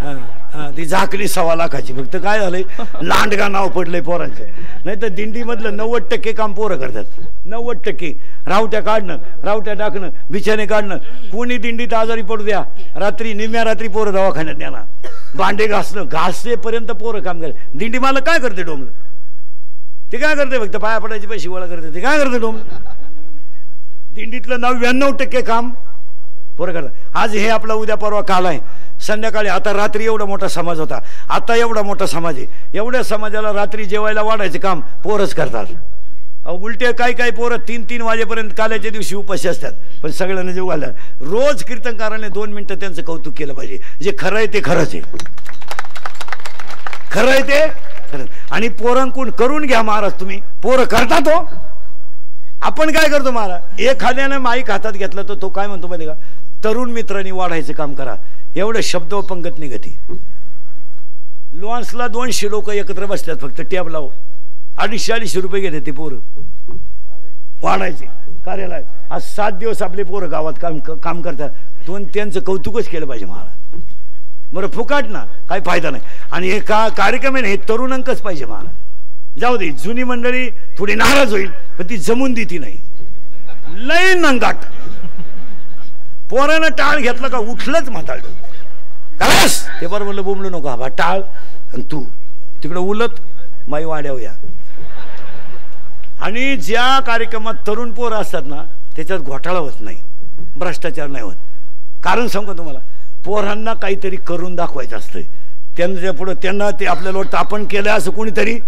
हा, [laughs] ती झाकली सव्वा लाखाची. फक्त काय झालंय? लांडगा नाव पडलंय पोरांचं. नाही तर दिंडीमधलं नव्वद टक्के काम पोरं करतात. नव्वद टक्के. रावट्या काढणं रावट्या टाकणं बिछाने काढणं. कोणी दिंडीत आजारी पडू द्या. रात्री निम्या रात्री पोरं दवाखान्यात नेणार. भांडे घासणं घासेपर्यंत पोरं काम करत. दिंडी मला काय करते डोंबलं ते काय करते फक्त? पाया पडायचे पैसे गोळा करते. ते काय करते डोंबलं दिंडीतलं नव्याण्णव टक्के काम पोरं करतात. आज हे आपला उद्या परवा काल आहे. संध्याकाळी आता रात्री एवढा मोठा समाज होता. आता एवढा मोठा समाज आहे. एवढ्या समाजाला रात्री जेवायला वाढायचं काम पोरच करतात. उलटे काही काही पोरं तीन तीन वाजेपर्यंत काल्याच्या दिवशी उपाशी असतात. पण सगळ्यांना जेव घालतात रोज कीर्तनकाराने दोन मिनटं त्यांचं कौतुक केलं पाहिजे. जे खरं आहे ते खरंच आहे. खरं आहे ते खरं आणि पोरांकून करून घ्या महाराज तुम्ही. पोरं करतात हो आपण काय करतो महाराज? एखाद्यानं माईक हातात घेतलं तर तो काय म्हणतो माहिती का? तरुण मित्रांनी वाढायचं काम करा. एवढं शब्द व निघती लॉन्सला दोनशे लोक एकत्र बसतात फक्त टॅब लावू अडीचशे अडीचशे रुपये घेते ते पोरं. वाढायचे कार्यालयात. आज सात दिवस आपले पोरं गावात काम काम करतात. दोन त्यांचं कौतुकच केलं पाहिजे महाराज. बरं फुकाट ना काही फायदा नाही. आणि हे का कार्यक्रम आहे ना हे तरुणांकच पाहिजे महाराज. जाऊ दे जुनी मंडळी थोडी नाराज होईल पण ती जमून देती नाही. लय नंगाट. पोरानं टाळ घेतला का उठलंच म्हाताळलं कास ते बरं म्हणलं बोंबलू नको आबा टाळ. आणि तू तिकडं उलत माई वाड्याव या. आणि ज्या कार्यक्रमात तरुण पोर असतात ना त्याच्यात घोटाळा होत नाही. भ्रष्टाचार नाही होत. कारण सांगतो तुम्हाला पोरांना काहीतरी करून दाखवायचं असतं त्यांच्या पुढं त्यांना ते आपल्याला वाटतं आपण केलं असं कोणीतरी?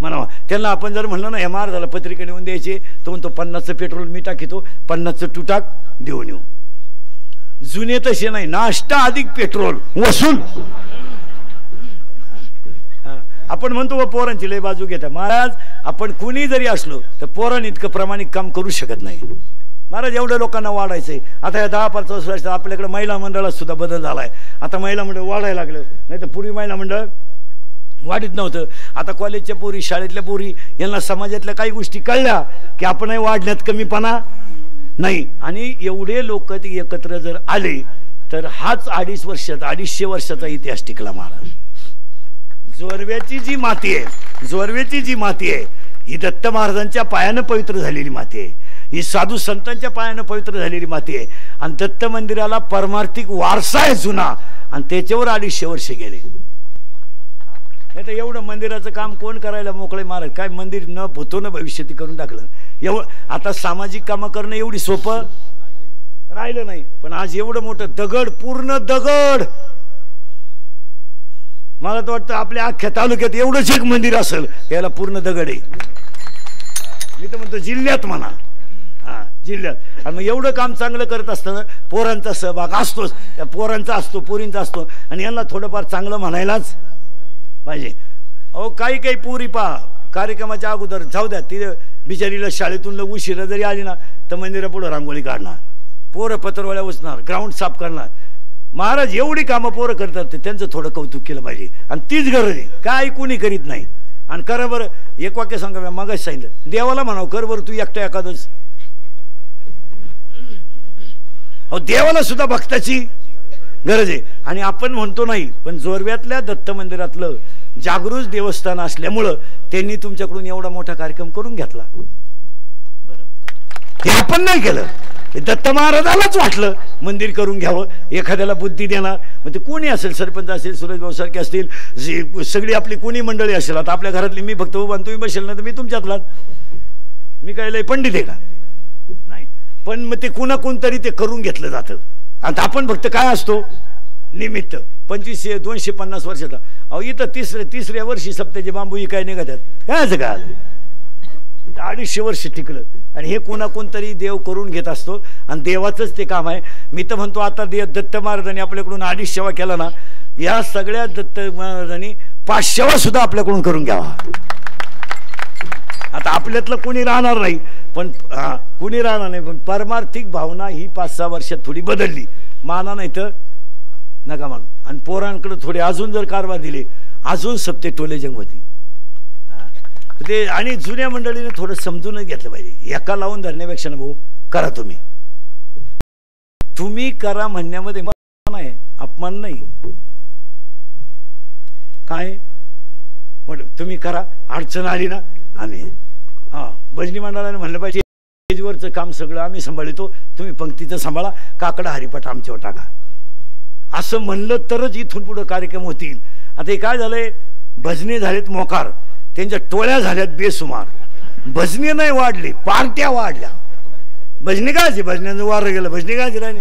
म्हणावा. त्यांना आपण जर म्हणलं ना हे झालं पत्रिका नेऊन द्यायचे तो म्हणतो पन्नासचं पेट्रोल मी टाकीतो पन्नासचं तू टाक देऊन येऊ. जुने तसे नाही. नाश्ता अधिक पेट्रोल. वसूल. आपण म्हणतो "व पोरांची लय बाजू घेता. महाराज आपण कुणी जरी असलो तर पोरांनी इतकं प्रामाणिक काम करू शकत नाही. महाराज एवढ्या लोकांना वाढायचंय. आता या दहा पाच वर्ष आपल्याकडे महिला मंडळात सुद्धा बदल झालाय. आता महिला मंडळ वाढायला लागलं. नाही तर पूर्वी महिला मंडळ वाढीत नव्हतं. आता कॉलेजच्या पोरी शाळेतल्या पोरी यांना समाजातल्या काही गोष्टी कळल्या की आपणही वाढण्यात कमीपणा. नाही. आणि एवढे लोक ते एकत्र जर आले तर हाच अडीच वर्षाचा अडीचशे वर्षाचा इतिहास टिकला महाराज. जोरव्याची जी माती आहे जोरव्याची जी माती आहे ही दत्त महाराजांच्या पायानं पवित्र झालेली माती आहे. ही साधू संतांच्या पायानं पवित्र झालेली माती आहे. आणि दत्त मंदिराला परमार्थिक वारसा आहे जुना आणि त्याच्यावर अडीचशे वर्ष गेले. नाही तर एवढं मंदिराचं काम कोण करायला मोकळे महाराज? काय मंदिर न भूतो न भविष्यती करून टाकलं. एव आता सामाजिक कामं करणं एवढी सोपं राहिलं नाही. पण आज एवढं मोठं दगड पूर्ण दगड. मला तर वाटतं आपल्या अख्ख्या तालुक्यात एवढंच एक मंदिर असेल याला पूर्ण दगड आहे. मी तर म्हणतो जिल्ह्यात म्हणा. हा जिल्ह्यात. आणि मग एवढं काम चांगलं करत असताना पोरांचा सहभाग असतोच. त्या पोरांचा असतो पोरींचा असतो. आणि यांना थोडंफार चांगलं म्हणायलाच पाहिजे. अहो काही काही पुरी पहा. कार्यक्रमाच्या अगोदर जाऊ द्या तिथे बिचारीला शाळेतून लग उशिरा जरी आली ना तर मंदिरापुढं रांगोळी काढणार. पोरं पत्रवळ्या उचणार ग्राउंड साफ करणार. महाराज एवढी कामं पोरं करतात ते त्यांचं थोडं कौतुक केलं पाहिजे. आणि तीच गरज आहे. काय कोणी करीत नाही. आणि करा बरं एक वाक्य सांगा मी मगाच सांगितलं देवाला म्हणावं कर बरं तू एकटा एखादंच अहो देवाला सुद्धा भक्ताची गरज आहे. आणि आपण म्हणतो नाही पण जोरव्यातल्या दत्त मंदिरातलं जागृत देवस्थान असल्यामुळं त्यांनी तुमच्याकडून एवढा मोठा कार्यक्रम करून घेतला. हे आपण नाही केलं. हे दत्त महाराजालाच वाटलं मंदिर करून घ्यावं. एखाद्याला बुद्धी देणार. मग ते कोणी असेल? सरपंच असेल सुरेश भाऊ सारखे असतील जे सगळी आपली कोणी मंडळी असेल? आता आपल्या घरातली मी फक्त उभा तुम्ही बसेल ना तर मी तुमच्यातला. मी काय लय पंडित आहे का? नाही. पण मग ते कुणा कोणतरी ते करून घेतलं जातं. आता आपण फक्त काय असतो? निमित्त. पंचवीसशे दोनशे पन्नास वर्षाचा. अहो इथं तिसऱ्या तिसऱ्या वर्षी सप्त्याचे बांबू काय निघतात कायच का? अडीचशे वर्ष टिकलं. आणि हे कोणा कोणतरी देव करून घेत असतो आणि देवाचंच ते काम आहे. मी तर म्हणतो आता देव दत्त महाराजांनी आपल्याकडून अडीच सेवा केला ना या सगळ्या दत्त महाराजांनी पाचशेवा सुद्धा आपल्याकडून करून घ्यावा. आता आपल्यातलं कोणी राहणार नाही पण हा कोणी राहणार नाही पण परमार्थिक भावना ही पाच सहा वर्षात थोडी बदलली. माना नाही तर नका मानू आणि पोरांकडे थोडे अजून जर कारभार दिले अजून सप्ते टोले जंग होती. ते आणि जुन्या मंडळीने थोडं समजूनच घेतलं पाहिजे. एका लावून धरण्यापेक्षा ना भाऊ करा तुम्ही. तुम्ही करा म्हणण्यामध्ये नाही आहे अपमान नाही. काय? पण तुम्ही करा अडचण आली ना आम्ही. हा भजनी मंडळाने म्हणलं पाहिजे स्टेजवरचं काम सगळं आम्ही सांभाळतो तुम्ही पंक्तीचं सांभाळा काकडा हरिपाठ आमच्यावर टाका. असं म्हणलं तरच इथून पुढं कार्यक्रम होतील. आता हे काय झालंय? भजनी झालेत मोकार. त्यांच्या टोळ्या झाल्यात बेसुमार. भजनी नाही वाढली पार्ट्या वाढल्या. भजनी काय भजन्यांचं वारं गेलं. भजनी काय राहिले?